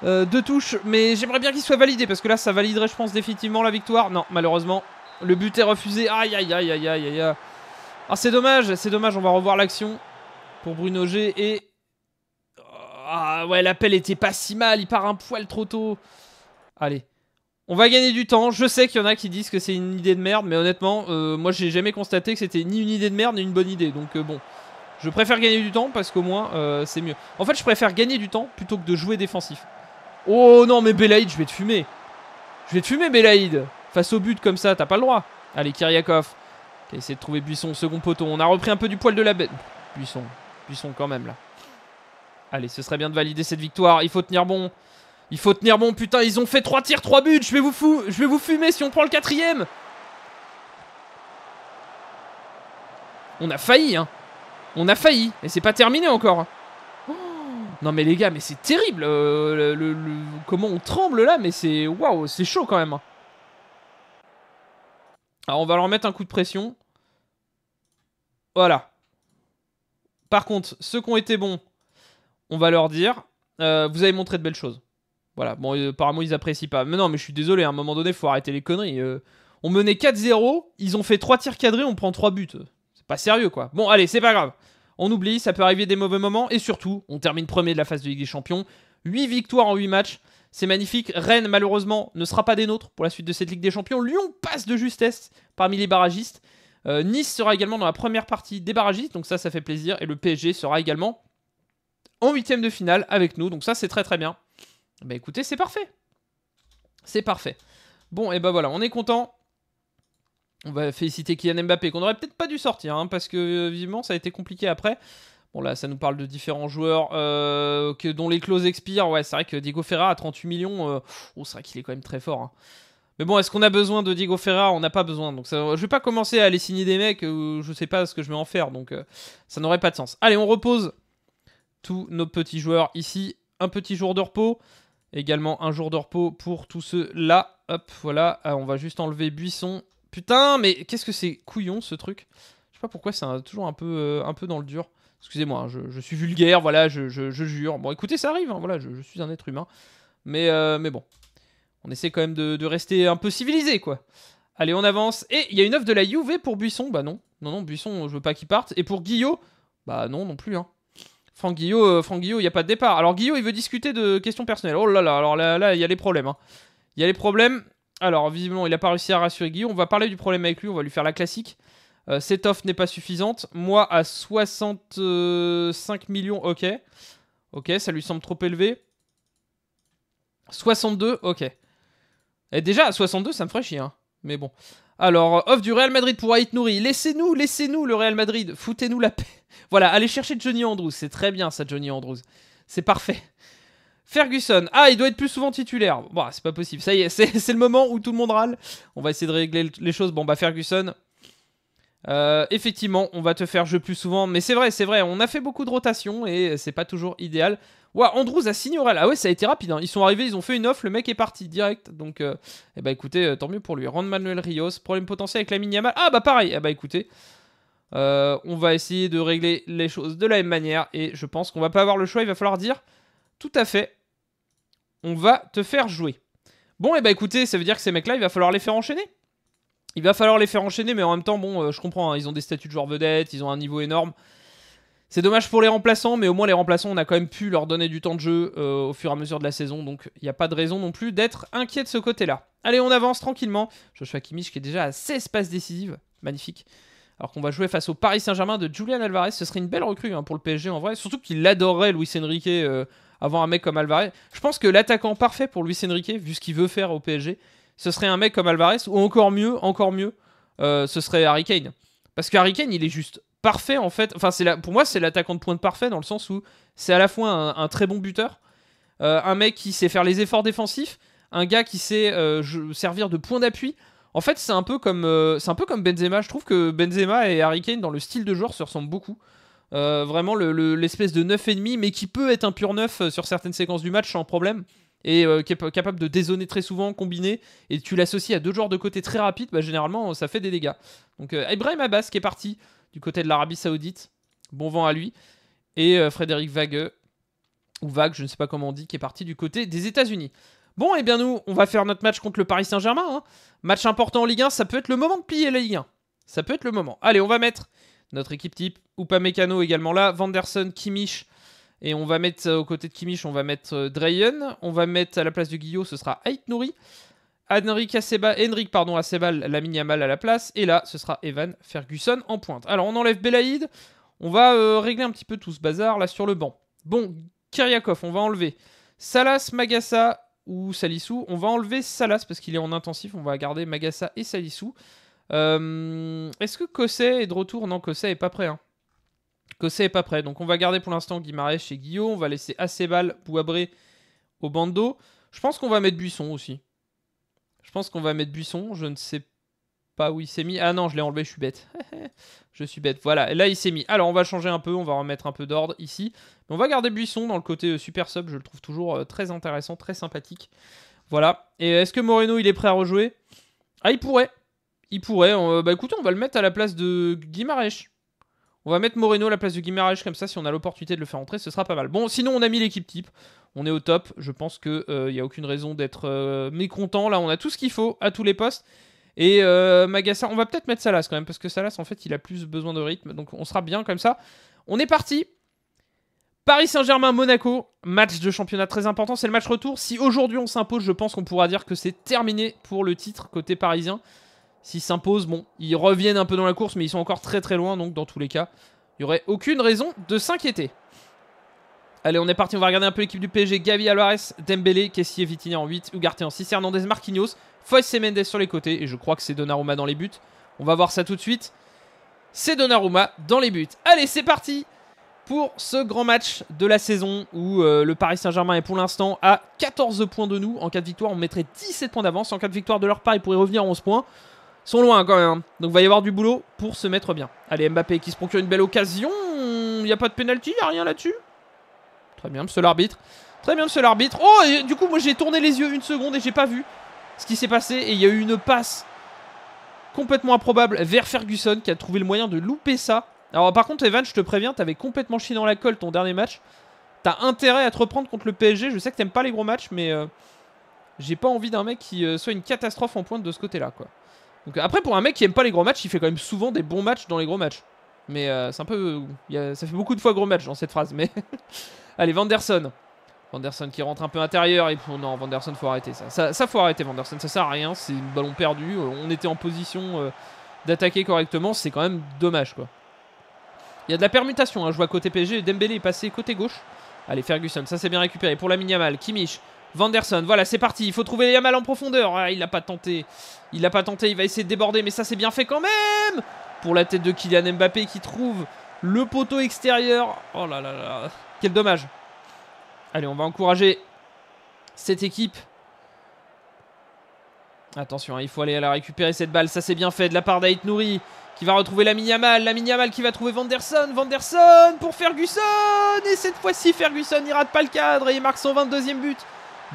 [SPEAKER 1] Euh, deux touches, mais j'aimerais bien qu'il soit validé parce que là, ça validerait, je pense, définitivement la victoire. Non, malheureusement, le but est refusé. Aïe, aïe, aïe, aïe, aïe, aïe. Ah, c'est dommage, c'est dommage. On va revoir l'action pour Bruno G. Et. Ah, ouais, l'appel était pas si mal. Il part un poil trop tôt. Allez. On va gagner du temps. Je sais qu'il y en a qui disent que c'est une idée de merde, mais honnêtement, euh, moi j'ai jamais constaté que c'était ni une idée de merde ni une bonne idée. Donc euh, bon, je préfère gagner du temps parce qu'au moins c'est mieux. En fait, je préfère gagner du temps plutôt que de jouer défensif. Oh non, mais Belaïd, je vais te fumer. Je vais te fumer, Belaïd. Face au but comme ça, t'as pas le droit. Allez, Kyriakov. Qui de trouver Buisson, second poteau. On a repris un peu du poil de la bête. Buisson. Buisson quand même, là. Allez, ce serait bien de valider cette victoire. Il faut tenir bon. Il faut tenir bon, putain. Ils ont fait 3 tirs, 3 buts. Je vais vous, fumer si on prend le quatrième. On a failli, hein. On a failli. Et c'est pas terminé encore. Non mais les gars, mais c'est terrible euh, Comment on tremble là, mais c'est... Waouh, c'est chaud quand même. Alors on va leur mettre un coup de pression. Voilà. Par contre, ceux qui ont été bons, on va leur dire, euh, vous avez montré de belles choses. Voilà, bon, euh, apparemment ils apprécient pas. Mais non, mais je suis désolé, à un moment donné, faut arrêter les conneries. on menait 4-0, ils ont fait 3 tirs cadrés, on prend 3 buts. C'est pas sérieux, quoi. Bon, allez, c'est pas grave. On oublie, ça peut arriver des mauvais moments. Et surtout, on termine premier de la phase de Ligue des Champions. 8 victoires en 8 matchs. C'est magnifique. Rennes, malheureusement, ne sera pas des nôtres pour la suite de cette Ligue des Champions. Lyon passe de justesse parmi les barragistes. Euh, nice sera également dans la première partie des barragistes. Donc ça, ça fait plaisir. Et le PSG sera également en huitième de finale avec nous. Donc ça, c'est très très bien. Bah écoutez, c'est parfait. C'est parfait. Bon, et ben voilà, on est content. On va féliciter Kylian Mbappé, qu'on aurait peut-être pas dû sortir, hein, parce que euh, vivement ça a été compliqué après. Bon là, ça nous parle de différents joueurs euh, que, dont les clauses expirent. Ouais, c'est vrai que Diego Ferra à 38 millions, euh, c'est vrai qu'il est quand même très fort. Hein. Mais bon, est-ce qu'on a besoin de Diego Ferra On n'a pas besoin. Donc ça, je vais pas commencer à aller signer des mecs où je sais pas ce que je vais en faire. Donc ça n'aurait pas de sens. Allez, on repose tous nos petits joueurs ici. Un petit jour de repos. Également un jour de repos pour tous ceux-là. Hop, voilà. on va juste enlever Buisson Putain, mais qu'est-ce que c'est couillon ce truc? Je sais pas pourquoi c'est toujours un peu, euh, un peu dans le dur. Excusez-moi, hein, je, suis vulgaire, voilà, je, jure. Bon, écoutez, ça arrive, hein, voilà, je, suis un être humain. Mais, euh, mais bon, on essaie quand même de, rester un peu civilisé, quoi. Allez, on avance. Et il y a une offre de la UV pour Buisson? Bah non, non, non, Buisson, je veux pas qu'il parte. Et pour Guillot, bah non, non plus. Hein. Franck Guillot, euh, Franck Guillot, il n'y a pas de départ. Alors Guillot, il veut discuter de questions personnelles. Oh là là, alors là, là, il y a les problèmes. Il y a les problèmes. Alors, visiblement, il n'a pas réussi à rassurer Guillaume. On va parler du problème avec lui, on va lui faire la classique. Euh, cette offre n'est pas suffisante. Moi, à 65 millions, ok. Ok, ça lui semble trop élevé. 62, ok. Et déjà, à 62, ça me ferait chier. Hein. Mais bon. Alors, offre du Real Madrid pour Aït Nouri. Laissez-nous, laissez-nous le Real Madrid. Foutez-nous la paix. Voilà, allez chercher Johnny Andrews. C'est très bien, ça, Johnny Andrews. C'est parfait. Ferguson. Ah, il doit être plus souvent titulaire. Bon, c'est pas possible. Ça y est, c'est le moment où tout le monde râle. On va essayer de régler les choses. Bon, bah, Ferguson. Euh, effectivement, on va te faire jouer plus souvent, mais c'est vrai, c'est vrai, on a fait beaucoup de rotations et c'est pas toujours idéal. Ouah, Andrews a Signorel. Ah ouais, ça a été rapide. Hein. Ils sont arrivés, ils ont fait une offre, le mec est parti direct. Donc, euh, eh bah écoutez, euh, tant mieux pour lui. Rand Manuel Rios, problème potentiel avec la Yamal. Ah bah pareil. Eh bah écoutez, euh, on va essayer de régler les choses de la même manière et je pense qu'on va pas avoir le choix. Il va falloir dire tout à fait. On va te faire jouer. Bon, et eh bah écoutez, ça veut dire que ces mecs-là, il va falloir les faire enchaîner. Il va falloir les faire enchaîner, mais en même temps, bon, je comprends. Hein, ils ont des statuts de joueurs vedettes, ils ont un niveau énorme. C'est dommage pour les remplaçants, mais au moins les remplaçants, on a quand même pu leur donner du temps de jeu euh, au fur et à mesure de la saison, donc il n'y a pas de raison non plus d'être inquiet de ce côté-là. Allez, on avance tranquillement. Joshua Kimmich qui est déjà à 16 passes décisives, magnifique. Alors qu'on va jouer face au Paris Saint-Germain de Julian Alvarez, ce serait une belle recrue hein, pour le PSG en vrai, surtout qu'il adorerait Luis Enrique euh, avant un mec comme Alvarez. Je pense que l'attaquant parfait pour Luis Enrique, vu ce qu'il veut faire au PSG, ce serait un mec comme Alvarez, ou encore mieux, encore mieux, euh, ce serait Harry Kane. Parce que Harry Kane, il est juste parfait en fait. Enfin, c'est pour moi, c'est l'attaquant de pointe parfait dans le sens où c'est à la fois un, très bon buteur, euh, un mec qui sait faire les efforts défensifs, un gars qui sait euh, servir de point d'appui. En fait, c'est un peu comme euh, c'est un peu comme Benzema. Je trouve que Benzema et Harry Kane dans le style de joueur se ressemblent beaucoup. vraiment l'espèce de neuf ennemi, mais qui peut être un pur neuf sur certaines séquences du match sans problème et qui est capable de dézoner très souvent, combiner, et tu l'associes à deux joueurs de côté très rapides, bah, généralement ça fait des dégâts. Donc Ibrahim Abbas qui est parti, du côté de l'Arabie Saoudite. Bon vent à lui. Et euh, Frédéric Vague, ou Vague, je ne sais pas comment on dit, qui est parti du côté des États-Unis. Bon, et eh bien nous, on va faire notre match contre le Paris Saint-Germain. Hein. Match important en Ligue 1, ça peut être le moment de plier la Ligue 1. Ça peut être le moment. Allez, on va mettre notre équipe type. Upamecano également là, Vanderson, Kimmich. Et on va mettre euh, aux côtés de Kimmich, on va mettre euh, On va mettre à la place de Guillaume, ce sera Ait Nouri. Henrik Aceba, Henrik pardon, Acebal, la Yamal à la place. Et là, ce sera Evan Ferguson en pointe. Alors, on enlève Belaïd. On va euh, régler un petit peu tout ce bazar là sur le banc. Bon, Kyriakov, on va enlever. Salas, Magassa ou Salissou. On va enlever Salas parce qu'il est en intensif. On va garder Magassa et Salissou. Euh, est-ce que Kosset est de retour? Non, Kosset est pas prêt. Hein. Kosset est pas prêt. Donc on va garder pour l'instant Guimarães et Guillaume. On va laisser Acebal, Bouabré au bandeau. Je pense qu'on va mettre Buisson aussi. Je pense qu'on va mettre Buisson. Je ne sais pas où il s'est mis. Ah non, je l'ai enlevé, je suis bête. je suis bête. Voilà, là il s'est mis. Alors on va changer un peu, on va remettre un peu d'ordre ici. Mais on va garder Buisson dans le côté euh, super sub. Je le trouve toujours euh, très intéressant, très sympathique. Voilà. Et est-ce que Moreno il est prêt à rejouer? Ah, il pourrait. Il pourrait. Euh, bah écoutez, on va le mettre à la place de Guimarèche. On va mettre Moreno à la place de Guimaraes comme ça, si on a l'opportunité de le faire entrer, ce sera pas mal. Bon, sinon on a mis l'équipe type, on est au top, je pense qu'il n'y euh, a aucune raison d'être euh, mécontent. Là, on a tout ce qu'il faut à tous les postes. Et euh, Magassa, on va peut-être mettre Salas quand même, parce que Salas, en fait, il a plus besoin de rythme, donc on sera bien comme ça. On est parti Paris Saint-Germain-Monaco, match de championnat très important, c'est le match retour. Si aujourd'hui on s'impose, je pense qu'on pourra dire que c'est terminé pour le titre côté parisien. S'ils s'imposent, bon, ils reviennent un peu dans la course, mais ils sont encore très très loin, donc dans tous les cas, il n'y aurait aucune raison de s'inquiéter. Allez, on est parti, on va regarder un peu l'équipe du PSG. Gavi Alvarez, Dembélé, Kessier, Vitinha en 8, Ugarte en 6, Hernandez, Marquinhos, Foyce et Mendes sur les côtés, et je crois que c'est Donnarumma dans les buts. On va voir ça tout de suite. C'est Donnarumma dans les buts. Allez, c'est parti pour ce grand match de la saison où euh, le Paris Saint-Germain est pour l'instant à 14 points de nous. En cas de victoire, on mettrait 17 points d'avance. En cas de victoire de leur part, ils pourraient revenir à 11 points sont loin quand même. Hein. Donc il va y avoir du boulot pour se mettre bien. Allez, Mbappé qui se procure une belle occasion. Il n'y a pas de penalty, il n'y a rien là-dessus. Très bien, monsieur l'arbitre. Très bien, monsieur l'arbitre. Oh, du coup, moi j'ai tourné les yeux une seconde et j'ai pas vu ce qui s'est passé. Et il y a eu une passe complètement improbable vers Ferguson qui a trouvé le moyen de louper ça. Alors par contre, Evan, je te préviens, t'avais complètement chié dans la colle ton dernier match. T'as intérêt à te reprendre contre le PSG. Je sais que t'aimes pas les gros matchs, mais euh, j'ai pas envie d'un mec qui euh, soit une catastrophe en pointe de ce côté-là, quoi après, pour un mec qui aime pas les gros matchs, il fait quand même souvent des bons matchs dans les gros matchs. Mais euh, c'est un peu. ça fait beaucoup de fois gros match dans cette phrase. Mais. Allez, Vanderson. Vanderson qui rentre un peu intérieur. Et non, Vanderson, faut arrêter ça. ça. faut arrêter, Vanderson. Ça sert à rien. C'est un ballon perdu. On était en position euh, d'attaquer correctement. C'est quand même dommage, quoi. Il y a de la permutation. Hein. Je vois côté PSG. Dembélé est passé côté gauche. Allez, Ferguson. Ça, c'est bien récupéré. Pour la Yamal. Kimmich. Vanderson, voilà, c'est parti. Il faut trouver Yamal en profondeur. Ah, il n'a pas tenté. Il n'a pas tenté. Il va essayer de déborder, mais ça, c'est bien fait quand même. Pour la tête de Kylian Mbappé qui trouve le poteau extérieur. Oh là là là. Quel dommage. Allez, on va encourager cette équipe. Attention, hein, il faut aller à la récupérer cette balle. Ça, c'est bien fait de la part d'Aït Nouri qui va retrouver la Yamal. La Yamal qui va trouver Vanderson. Vanderson pour Ferguson. Et cette fois-ci, Ferguson, il pas le cadre et il marque son 22e but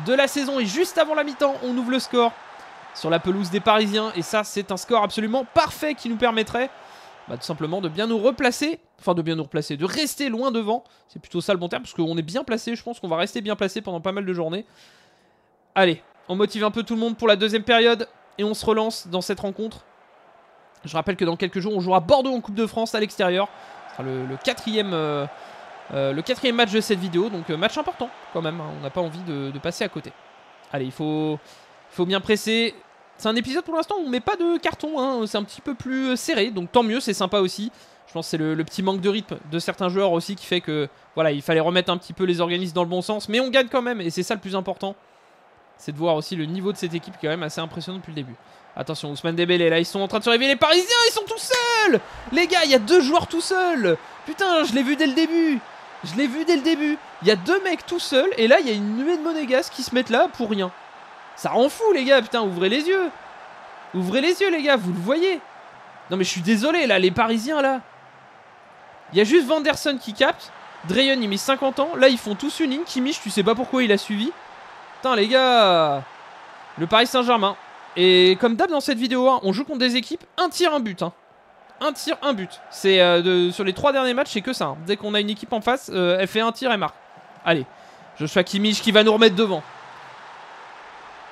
[SPEAKER 1] de la saison. Et juste avant la mi-temps, on ouvre le score sur la pelouse des Parisiens. Et ça, c'est un score absolument parfait qui nous permettrait bah, tout simplement de bien nous replacer. Enfin, de bien nous replacer, de rester loin devant. C'est plutôt ça le bon terme, parce qu'on est bien placé. Je pense qu'on va rester bien placé pendant pas mal de journées. Allez, on motive un peu tout le monde pour la deuxième période. Et on se relance dans cette rencontre. Je rappelle que dans quelques jours, on jouera Bordeaux en Coupe de France à l'extérieur. Euh, euh, le quatrième match de cette vidéo. Donc euh, match important quand même. Hein. On n'a pas envie de, passer à côté. Allez, il faut bien presser. C'est un épisode pour l'instant où on met pas de carton, hein. c'est un petit peu plus serré, donc tant mieux, c'est sympa aussi. Je pense que c'est le, petit manque de rythme de certains joueurs aussi qui fait que voilà, il fallait remettre un petit peu les organismes dans le bon sens, mais on gagne quand même, et c'est ça le plus important. C'est de voir aussi le niveau de cette équipe qui est quand même assez impressionnant depuis le début. Attention, Ousmane Dembélé, là ils sont en train de se réveiller, les Parisiens, ils sont tout seuls Les gars, il y a deux joueurs tout seuls Putain, je l'ai vu dès le début Je l'ai vu dès le début Il y a deux mecs tout seuls, et là il y a une nuée de monégasques qui se mettent là pour rien. Ça rend fou, les gars, putain, ouvrez les yeux. Ouvrez les yeux, les gars, vous le voyez. Non, mais je suis désolé, là, les Parisiens, là. Il y a juste Vanderson qui capte. Drayon, il met 50 ans. Là, ils font tous une ligne. Kimmich, tu sais pas pourquoi il a suivi. Putain, les gars. Le Paris Saint-Germain. Et comme d'hab dans cette vidéo, on joue contre des équipes. Un tir, un but. Hein. Un tir, un but. C'est euh, sur les trois derniers matchs, c'est que ça. Hein. Dès qu'on a une équipe en face, euh, elle fait un tir, elle marque. Allez. Joshua Kimmich qui va nous remettre devant.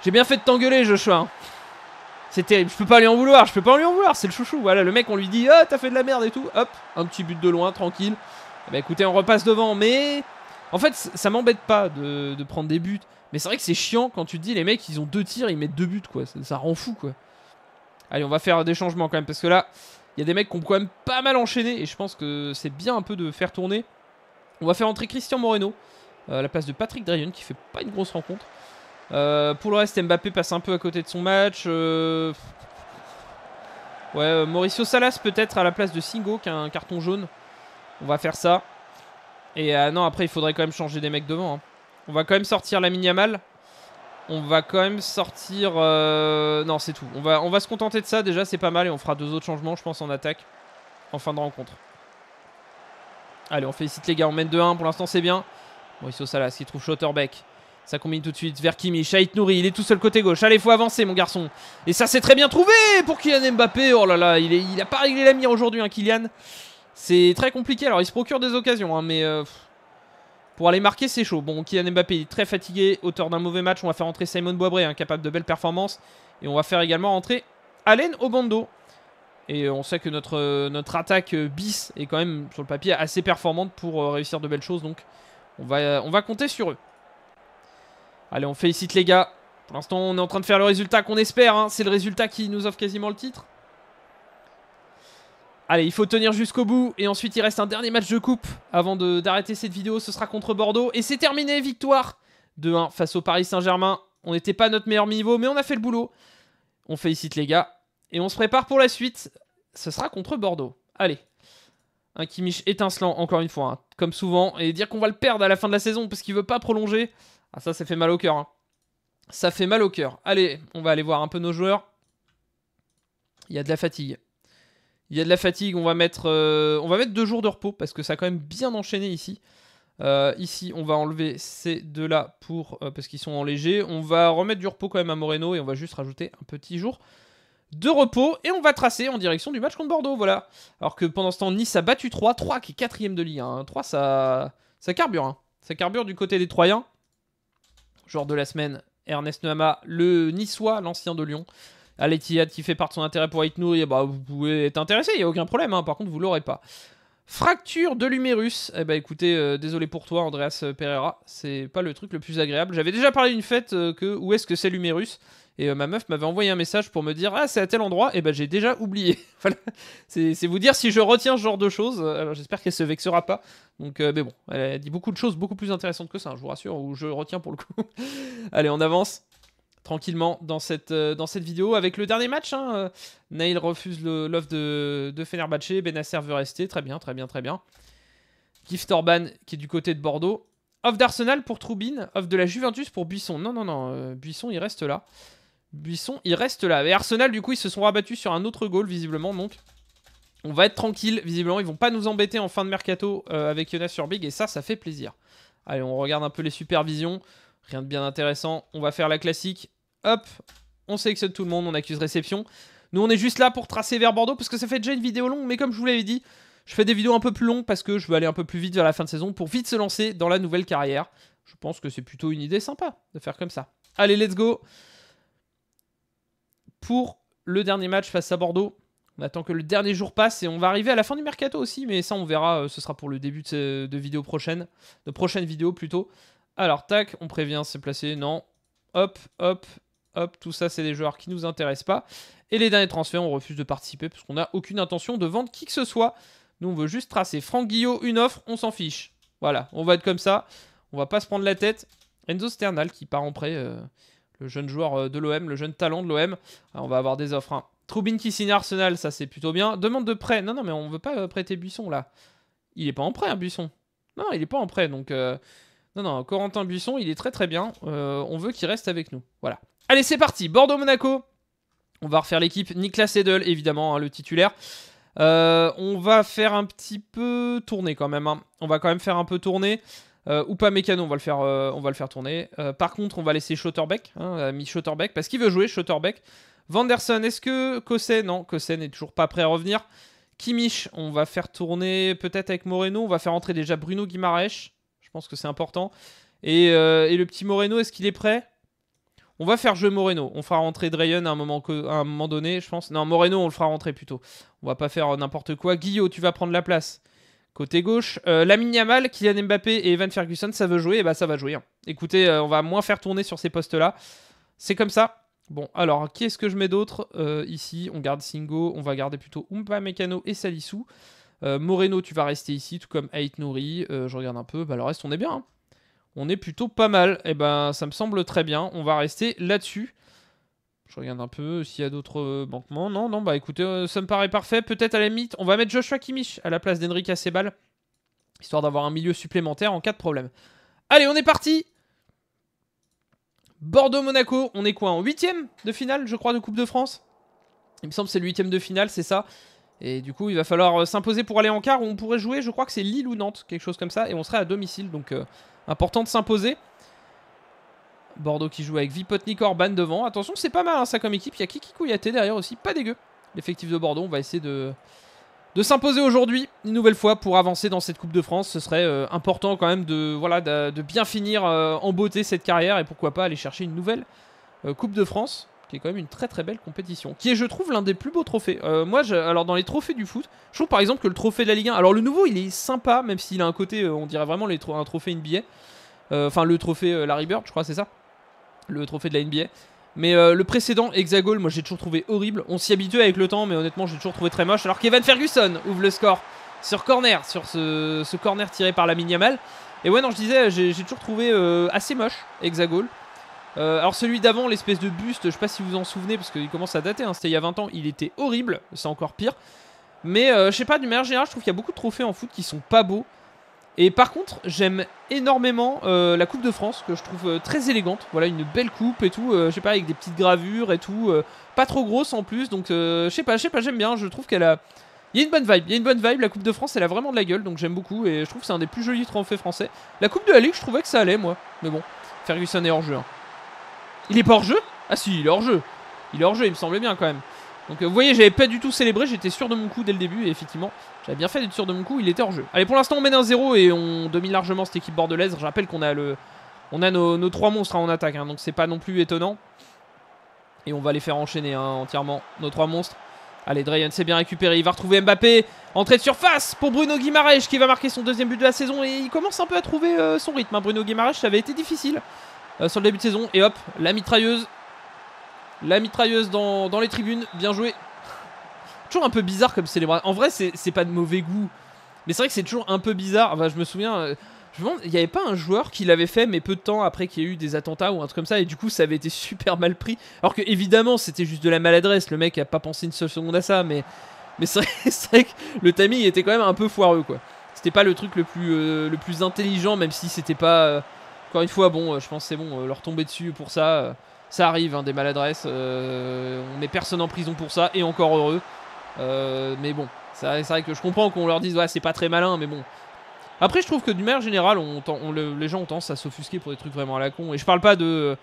[SPEAKER 1] J'ai bien fait de t'engueuler, Joshua. Hein. C'est terrible. Je peux pas lui en vouloir. Je peux pas lui en vouloir. C'est le chouchou. Voilà, le mec, on lui dit Ah, t'as fait de la merde et tout. Hop, un petit but de loin, tranquille. Bah écoutez, on repasse devant. Mais en fait, ça m'embête pas de, prendre des buts. Mais c'est vrai que c'est chiant quand tu te dis Les mecs, ils ont deux tirs, ils mettent deux buts, quoi. Ça, rend fou, quoi. Allez, on va faire des changements quand même. Parce que là, il y a des mecs qui ont quand même pas mal enchaîné. Et je pense que c'est bien un peu de faire tourner. On va faire entrer Christian Moreno euh, à la place de Patrick Drayon qui fait pas une grosse rencontre. Euh, pour le reste, Mbappé passe un peu à côté de son match. Euh, ouais, euh, Mauricio Salas peut-être à la place de Singo qui a un carton jaune. On va faire ça. Et non, après, il faudrait quand même changer des mecs devant. Hein. On va quand même sortir la Mal. On va quand même sortir... Non, c'est tout. On va, on va se contenter de ça déjà, c'est pas mal. Et on fera deux autres changements, je pense, en attaque. En fin de rencontre. Allez, on félicite les gars, on mène 2-1. Pour l'instant, c'est bien. Mauricio Salas qui trouve Schotterbeck. Ça combine tout de suite vers Kimi. Shait Nouri, il est tout seul côté gauche. Allez, faut avancer, mon garçon. Et ça, c'est très bien trouvé pour Kylian Mbappé. Oh là là, il, est, il a pas réglé la mire aujourd'hui, hein, Kylian. C'est très compliqué. Alors, il se procure des occasions, hein, mais euh, pour aller marquer, c'est chaud. Bon, Kylian Mbappé est très fatigué, auteur d'un mauvais match. On va faire entrer Simon Boisbré, hein, capable de belles performances. Et on va faire également entrer Allen Obando. Et on sait que notre, notre attaque bis est quand même, sur le papier, assez performante pour euh, réussir de belles choses. Donc, on va, on va compter sur eux. Allez, on félicite les gars. Pour l'instant, on est en train de faire le résultat qu'on espère. Hein. C'est le résultat qui nous offre quasiment le titre. Allez, il faut tenir jusqu'au bout. Et ensuite, il reste un dernier match de coupe avant d'arrêter cette vidéo. Ce sera contre Bordeaux. Et c'est terminé, victoire de 1 face au Paris Saint-Germain. On n'était pas notre meilleur niveau, mais on a fait le boulot. On félicite les gars. Et on se prépare pour la suite. Ce sera contre Bordeaux. Allez. Un Kimmich étincelant, encore une fois, hein. comme souvent. Et dire qu'on va le perdre à la fin de la saison parce qu'il veut pas prolonger. Ah ça, ça fait mal au cœur. Hein. Ça fait mal au cœur. Allez, on va aller voir un peu nos joueurs. Il y a de la fatigue. Il y a de la fatigue. On va mettre, euh, deux jours de repos parce que ça a quand même bien enchaîné ici. Euh, ici, on va enlever ces deux-là pour euh, parce qu'ils sont en léger. On va remettre du repos quand même à Moreno et on va juste rajouter un petit jour de repos. Et on va tracer en direction du match contre Bordeaux. Voilà. Alors que pendant ce temps, Nice a battu 3. 3 qui est quatrième de Ligue 1. 3, ça, ça carbure. Hein. Ça carbure du côté des Troyens joueur de la semaine, Ernest Noama, le niçois, l'ancien de Lyon. Al qui fait part de son intérêt pour Aït Nouri, bah, vous pouvez être intéressé, il n'y a aucun problème, hein. par contre vous l'aurez pas. Fracture de l'humérus. Eh bah écoutez, euh, désolé pour toi, Andreas Pereira, c'est pas le truc le plus agréable. J'avais déjà parlé d'une fête euh, que où est-ce que c'est l'humérus et euh, ma meuf m'avait envoyé un message pour me dire Ah, c'est à tel endroit. Et ben j'ai déjà oublié. voilà. C'est vous dire si je retiens ce genre de choses. Alors j'espère qu'elle se vexera pas. Donc, mais bon, elle dit beaucoup de choses beaucoup plus intéressantes que ça, je vous rassure, ou je retiens pour le coup. Allez, on avance tranquillement dans cette, euh, dans cette vidéo avec le dernier match. Hein. Nail refuse l'offre de, de Fenerbahce. Benasser veut rester. Très bien, très bien, très bien. Gift Orban qui est du côté de Bordeaux. Off d'Arsenal pour Troubine. Off de la Juventus pour Buisson. Non, non, non. Buisson, il reste là. Buisson, il reste là. Et Arsenal, du coup, ils se sont rabattus sur un autre goal, visiblement. Donc, on va être tranquille. Visiblement, ils vont pas nous embêter en fin de mercato euh, avec Jonas sur Big. Et ça, ça fait plaisir. Allez, on regarde un peu les supervisions. Rien de bien intéressant. On va faire la classique. Hop, on sélectionne tout le monde. On accuse réception. Nous, on est juste là pour tracer vers Bordeaux parce que ça fait déjà une vidéo longue. Mais comme je vous l'avais dit, je fais des vidéos un peu plus longues parce que je veux aller un peu plus vite vers la fin de saison pour vite se lancer dans la nouvelle carrière. Je pense que c'est plutôt une idée sympa de faire comme ça. Allez, let's go pour le dernier match face à Bordeaux. On attend que le dernier jour passe et on va arriver à la fin du mercato aussi, mais ça on verra, euh, ce sera pour le début de, de vidéo prochaine, de prochaine vidéo plutôt. Alors tac, on prévient, c'est placé, non. Hop, hop, hop, tout ça c'est des joueurs qui nous intéressent pas. Et les derniers transferts, on refuse de participer parce qu'on n'a aucune intention de vendre qui que ce soit. Nous on veut juste tracer Franck Guillot, une offre, on s'en fiche. Voilà, on va être comme ça, on va pas se prendre la tête. Enzo Sternal qui part en prêt, euh, le jeune joueur euh, de l'OM, le jeune talent de l'OM. On va avoir des offres. Hein. Troubin qui signe Arsenal, ça c'est plutôt bien. Demande de prêt. Non, non, mais on veut pas euh, prêter Buisson là. Il est pas en prêt, hein, Buisson. Non, il est pas en prêt. Donc, non, non, Corentin Buisson, il est très très bien. on veut qu'il reste avec nous. Voilà. Allez, c'est parti. Bordeaux-Monaco. On va refaire l'équipe. Niklas Edel, évidemment, hein, le titulaire. on va faire un petit peu tourner quand même. On va quand même faire un peu tourner. Euh, ou pas Mécano, on va le faire, euh, on va le faire tourner. Euh, par contre, on va laisser Schotterbeck, hein, Schotterbeck, parce qu'il veut jouer Schotterbeck. Vanderson, est-ce que Kossen Non, Kossen n'est toujours pas prêt à revenir. Kimmich, on va faire tourner peut-être avec Moreno. On va faire entrer déjà Bruno Guimaraes. Je pense que c'est important. Et, le petit Moreno, est-ce qu'il est prêt? On va faire jouer Moreno. On fera rentrer Drayen à un, moment, donné, je pense. Non, Moreno, on le fera rentrer plutôt. On va pas faire n'importe quoi. Guillaume, tu vas prendre la place. Côté gauche, euh, Lamine Yamal, Kylian Mbappé et Evan Ferguson, ça veut jouer, et bah ça va jouer. Hein. Écoutez, euh, on va moins faire tourner sur ces postes-là. C'est comme ça. Bon, alors, qui est-ce que je mets d'autre euh, Ici, on garde Singo, on va garder plutôt Umpa Mekano et Salissou. Moreno, tu vas rester ici, tout comme Ait Nouri. je regarde un peu, bah le reste, on est bien. Hein. On est plutôt pas mal. Et eh ben, ça me semble très bien. On va rester là-dessus. Je regarde un peu s'il y a d'autres euh, banquements. Non, non, bah écoutez, euh, ça me paraît parfait. Peut-être à la limite, on va mettre Joshua Kimmich à la place d'Henrik Acebal. Histoire d'avoir un milieu supplémentaire en cas de problème. Allez, on est parti Bordeaux-Monaco, on est quoi En huitième de finale, je crois, de Coupe de France? Il me semble que c'est le huitième de finale, c'est ça. Et du coup, il va falloir euh, s'imposer pour aller en quart. Où on pourrait jouer, je crois que c'est Lille ou Nantes, quelque chose comme ça. Et on serait à domicile, donc important de s'imposer. Bordeaux qui joue avec Vipotnik Orban devant. Attention, c'est pas mal hein, ça comme équipe. Il y a Kiki derrière aussi. Pas dégueu. L'effectif de Bordeaux, on va essayer de, de s'imposer aujourd'hui, une nouvelle fois, pour avancer dans cette Coupe de France. Ce serait euh, important quand même de, voilà, de, bien finir euh, en beauté cette carrière et pourquoi pas aller chercher une nouvelle euh, Coupe de France, qui est quand même une très très belle compétition. Qui est, je trouve, l'un des plus beaux trophées. moi, alors dans les trophées du foot, je trouve par exemple que le trophée de la Ligue 1, alors le nouveau, il est sympa, même s'il a un côté, on dirait vraiment un trophée NBA. Enfin, le trophée Larry Bird, je crois, c'est ça le trophée de la NBA. Mais euh, le précédent, Hexagol, moi j'ai toujours trouvé horrible. On s'y habitue avec le temps, mais honnêtement, j'ai toujours trouvé très moche. Alors qu'Evan Ferguson ouvre le score sur corner, sur ce, corner tiré par la Yamal. Et ouais, non, je disais, j'ai toujours trouvé euh, assez moche, Hexagol. Euh, alors celui d'avant, l'espèce de buste, je sais pas si vous en souvenez, parce qu'il commence à dater, hein, c'était il y a 20 ans, il était horrible, c'est encore pire. Mais je sais pas, du manière générale, je trouve qu'il y a beaucoup de trophées en foot qui sont pas beaux. Et par contre, j'aime énormément euh, la Coupe de France, que je trouve euh, très élégante. Voilà, une belle coupe et tout, euh, je sais pas, avec des petites gravures et tout. pas trop grosse en plus, donc je sais pas, je sais pas, j'aime bien. Je trouve qu'elle a. Il y a une bonne vibe, il y a une bonne vibe. La Coupe de France, elle a vraiment de la gueule, donc j'aime beaucoup. Et je trouve que c'est un des plus jolis trophées français. La Coupe de la Ligue, je trouvais que ça allait, moi. Mais bon, Ferguson est hors jeu. Hein. Il est pas hors jeu Ah si, il est hors jeu. Il est hors jeu, il me semblait bien quand même. Donc vous voyez, j'avais pas du tout célébré, j'étais sûr de mon coup dès le début, et effectivement, j'avais bien fait d'être sûr de mon coup, il était hors jeu. Allez, pour l'instant, on mène un 0 et on domine largement cette équipe bordelaise. Je rappelle qu'on a le, on a nos, trois monstres en attaque, hein, donc c'est pas non plus étonnant. Et on va les faire enchaîner hein, entièrement, nos trois monstres. Allez, Drayen s'est bien récupéré, il va retrouver Mbappé. Entrée de surface pour Bruno Guimaraes qui va marquer son deuxième but de la saison et il commence un peu à trouver euh, son rythme. Hein. Bruno Guimaraes, ça avait été difficile euh, sur le début de saison. Et hop, la mitrailleuse. La mitrailleuse dans, les tribunes, bien joué toujours un peu bizarre comme célébration. En vrai, c'est pas de mauvais goût. Mais c'est vrai que c'est toujours un peu bizarre. Enfin, je me souviens. Euh, il n'y avait pas un joueur qui l'avait fait, mais peu de temps après qu'il y ait eu des attentats ou un truc comme ça, et du coup ça avait été super mal pris. Alors que évidemment c'était juste de la maladresse, le mec a pas pensé une seule seconde à ça, mais, c'est vrai, que le timing était quand même un peu foireux quoi. C'était pas le truc le plus, euh, intelligent, même si c'était pas. Euh, encore une fois, bon, je pense c'est bon, leur tomber dessus pour ça. Ça arrive, hein, des maladresses. on met personne en prison pour ça, et encore heureux. mais bon, c'est vrai que je comprends qu'on leur dise, ouais, c'est pas très malin, mais bon. Après, je trouve que d'une manière générale, on, les gens ont tendance à s'offusquer pour des trucs vraiment à la con. Et je parle pas de.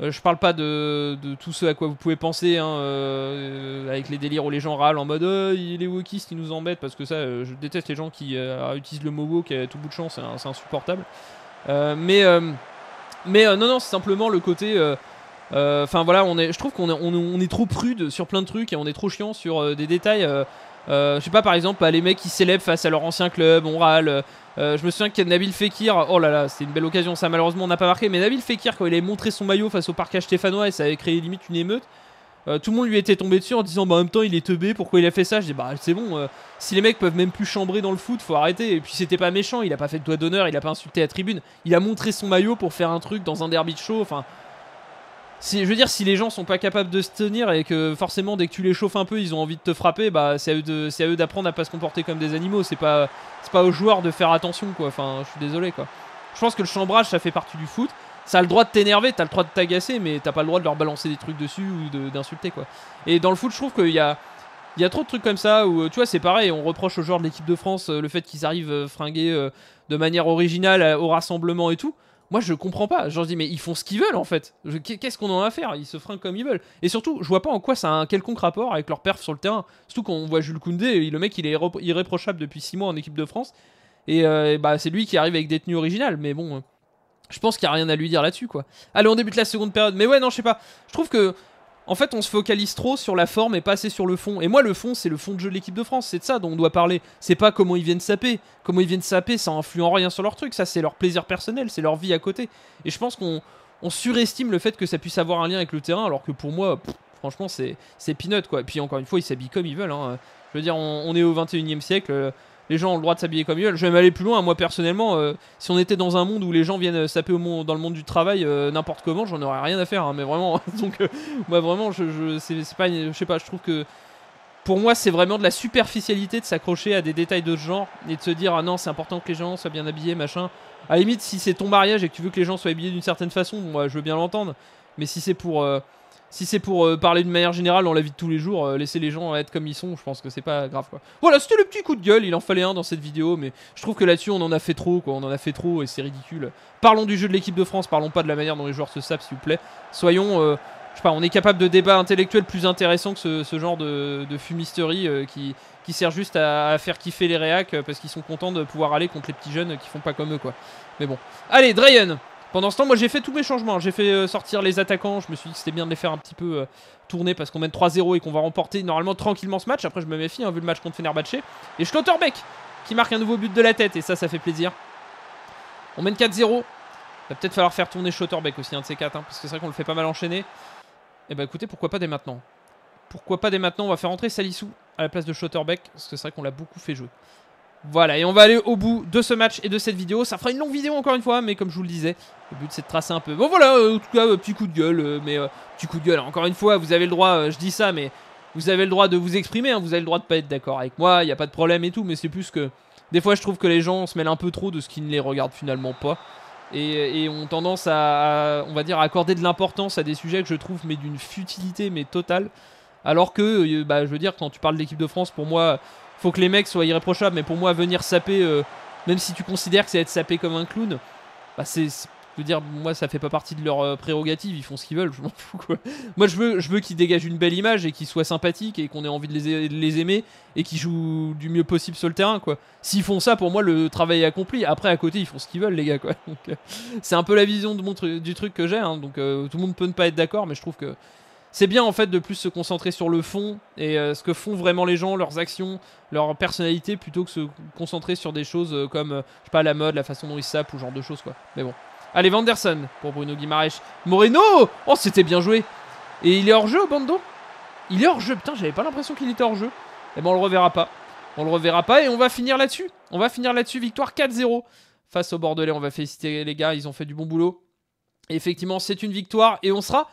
[SPEAKER 1] Euh, je parle pas de, tout ce à quoi vous pouvez penser, hein, euh, avec les délires où les gens râlent en mode oh, les wokistes qui nous embêtent, parce que ça, euh, je déteste les gens qui utilisent le mot woke à tout bout de champ, c'est insupportable. Mais mais non, non, c'est simplement le côté. Enfin voilà, on est, je trouve qu'on est, trop prude sur plein de trucs et on est trop chiant sur des détails. je sais pas, par exemple, bah, les mecs qui célèbrent face à leur ancien club, on râle. Euh, je me souviens que Nabil Fekir, oh là là, c'était une belle occasion, ça malheureusement on n'a pas marqué, mais Nabil Fekir, quand il avait montré son maillot face au parcage stéphanois et ça avait créé limite une émeute, euh, tout le monde lui était tombé dessus en disant bah en même temps il est teubé, pourquoi il a fait ça? Je dis bah c'est bon, euh, si les mecs peuvent même plus chambrer dans le foot, faut arrêter. Et puis c'était pas méchant, il a pas fait de doigt d'honneur, il a pas insulté la tribune, il a montré son maillot pour faire un truc dans un derby de show, enfin je veux dire, si les gens sont pas capables de se tenir et que forcément dès que tu les chauffes un peu, ils ont envie de te frapper, bah c'est à eux d'apprendre à pas se comporter comme des animaux. C'est pas, c'est pas aux joueurs de faire attention quoi. Enfin, je suis désolé quoi. Je pense que le chambrage ça fait partie du foot. Ça a le droit de t'énerver, t'as le droit de t'agacer, mais t'as pas le droit de leur balancer des trucs dessus ou d'insulter quoi. Et dans le foot, je trouve qu'il y a, trop de trucs comme ça où tu vois c'est pareil. On reproche aux joueurs de l'équipe de France euh, le fait qu'ils arrivent euh, fringués euh, de manière originale au rassemblement et tout. Moi, je comprends pas. Genre, je dis, mais ils font ce qu'ils veulent en fait. Qu'est-ce qu'on en a à faire? Ils se fringuent comme ils veulent. Et surtout, je vois pas en quoi ça a un quelconque rapport avec leur perf sur le terrain. Surtout quand on voit Jules Koundé, le mec, il est irréprochable depuis 6 mois en équipe de France. Et, euh, bah, c'est lui qui arrive avec des tenues originales. Mais bon, je pense qu'il y a rien à lui dire là-dessus, quoi. Allez, on débute la seconde période. Mais ouais, non, je sais pas. Je trouve que en fait, on se focalise trop sur la forme et pas assez sur le fond. Et moi, le fond, c'est le fond de jeu de l'équipe de France. C'est de ça dont on doit parler. C'est pas comment ils viennent saper. Comment ils viennent saper, ça influe en rien sur leur truc. Ça, c'est leur plaisir personnel, c'est leur vie à côté. Et je pense qu'on surestime le fait que ça puisse avoir un lien avec le terrain, alors que pour moi, franchement, c'est peanut, quoi. Et puis, encore une fois, ils s'habillent comme ils veulent. Hein. Je veux dire, on, est au 21 e siècle les gens ont le droit de s'habiller comme ils. Je vais m'aller plus loin. Moi, personnellement, euh, si on était dans un monde où les gens viennent saper dans le monde du travail euh, n'importe comment, j'en aurais rien à faire. Hein, mais vraiment, donc, euh, moi, vraiment, je, je c'est pas, je sais pas, je trouve que pour moi, c'est vraiment de la superficialité de s'accrocher à des détails de ce genre et de se dire ah non, c'est important que les gens soient bien habillés, machin. À la limite, si c'est ton mariage et que tu veux que les gens soient habillés d'une certaine façon, moi, je veux bien l'entendre. Mais si c'est pour si c'est pour euh, parler d'une manière générale dans la vie de tous les jours, euh, laisser les gens être comme ils sont, je pense que c'est pas grave quoi. Voilà, c'était le petit coup de gueule, il en fallait un dans cette vidéo, mais je trouve que là-dessus on en a fait trop quoi, on en a fait trop et c'est ridicule. Parlons du jeu de l'équipe de France, parlons pas de la manière dont les joueurs se sapent s'il vous plaît. Soyons, euh, je sais pas, on est capable de débats intellectuels plus intéressants que ce, genre de, fumisterie qui, qui sert juste à, faire kiffer les réacs parce qu'ils sont contents de pouvoir aller contre les petits jeunes qui font pas comme eux quoi. Mais bon. Allez, Drayen pendant ce temps, moi j'ai fait tous mes changements. J'ai fait euh, sortir les attaquants. Je me suis dit que c'était bien de les faire un petit peu euh, tourner parce qu'on mène 3-0 et qu'on va remporter normalement tranquillement ce match. Après, je me méfie hein, vu le match contre Fenerbahce. Et Schlotterbeck qui marque un nouveau but de la tête. Et ça, ça fait plaisir. On mène 4-0. Va peut-être falloir faire tourner Schlotterbeck aussi, un de ces quatre. Hein, parce que c'est vrai qu'on le fait pas mal enchaîner. Et eh bah ben, écoutez, pourquoi pas dès maintenant? Pourquoi pas dès maintenant? On va faire entrer Salissou à la place de Schlotterbeck. Parce que c'est vrai qu'on l'a beaucoup fait jouer. Voilà, et on va aller au bout de ce match et de cette vidéo. Ça fera une longue vidéo encore une fois, mais comme je vous le disais, le but c'est de tracer un peu. Bon voilà, euh, en tout cas, euh, petit coup de gueule, euh, mais petit coup de gueule. Encore une fois, vous avez le droit, je dis ça, mais vous avez le droit de vous exprimer, hein. vous avez le droit de pas être d'accord avec moi, il n'y a pas de problème et tout, mais c'est plus que des fois je trouve que les gens se mêlent un peu trop de ce qui ne les regarde finalement pas. Et, ont tendance à, on va dire, accorder de l'importance à des sujets que je trouve mais d'une futilité mais totale. Alors que, bah, je veux dire, quand tu parles de l'équipe de France, pour moi, faut que les mecs soient irréprochables. Mais pour moi, venir saper, euh, même si tu considères que c'est être sapé comme un clown, bah c'est. Je veux dire, moi, ça fait pas partie de leur euh, prérogative. Ils font ce qu'ils veulent, je m'en fous quoi. Moi, je veux, je veux qu'ils dégagent une belle image et qu'ils soient sympathiques et qu'on ait envie de les, les aimer et qu'ils jouent du mieux possible sur le terrain, quoi. S'ils font ça, pour moi, le travail est accompli. Après, à côté, ils font ce qu'ils veulent, les gars, quoi. Euh, c'est un peu la vision de du truc que j'ai. Hein. donc, tout le monde peut ne pas être d'accord, mais je trouve que c'est bien en fait de plus se concentrer sur le fond et euh, ce que font vraiment les gens, leurs actions, leur personnalité, plutôt que se concentrer sur des choses euh, comme, euh, je sais pas, la mode, la façon dont ils sapent ou genre de choses quoi. Mais bon. Allez, Vanderson pour Bruno Guimaraes. Moreno Oh, c'était bien joué Et il est hors jeu au bando? Il est hors jeu, putain, j'avais pas l'impression qu'il était hors jeu. Et eh bon, on le reverra pas. On le reverra pas et on va finir là-dessus. On va finir là-dessus, victoire 4-0 face au Bordelais. On va féliciter les gars, ils ont fait du bon boulot. effectivement, c'est une victoire et on sera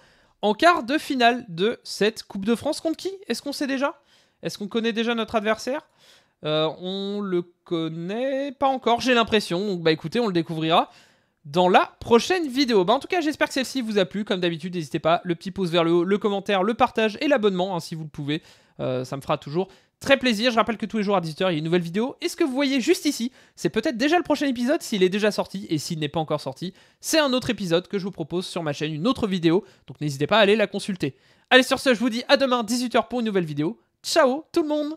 [SPEAKER 1] en quart de finale de cette Coupe de France. Contre qui Est-ce qu'on sait déjà? Est-ce qu'on connaît déjà notre adversaire? Euh, On le connaît pas encore, j'ai l'impression. Donc bah écoutez, on le découvrira dans la prochaine vidéo. Bah, en tout cas, j'espère que celle-ci vous a plu. Comme d'habitude, n'hésitez pas, le petit pouce vers le haut, le commentaire, le partage et l'abonnement, hein, si vous le pouvez. Euh, ça me fera toujours très plaisir. Je rappelle que tous les jours à 18h, il y a une nouvelle vidéo. Et ce que vous voyez juste ici, c'est peut-être déjà le prochain épisode s'il est déjà sorti. Et s'il n'est pas encore sorti, c'est un autre épisode que je vous propose sur ma chaîne, une autre vidéo. Donc n'hésitez pas à aller la consulter. Allez, sur ce, je vous dis à demain, 18h pour une nouvelle vidéo. Ciao tout le monde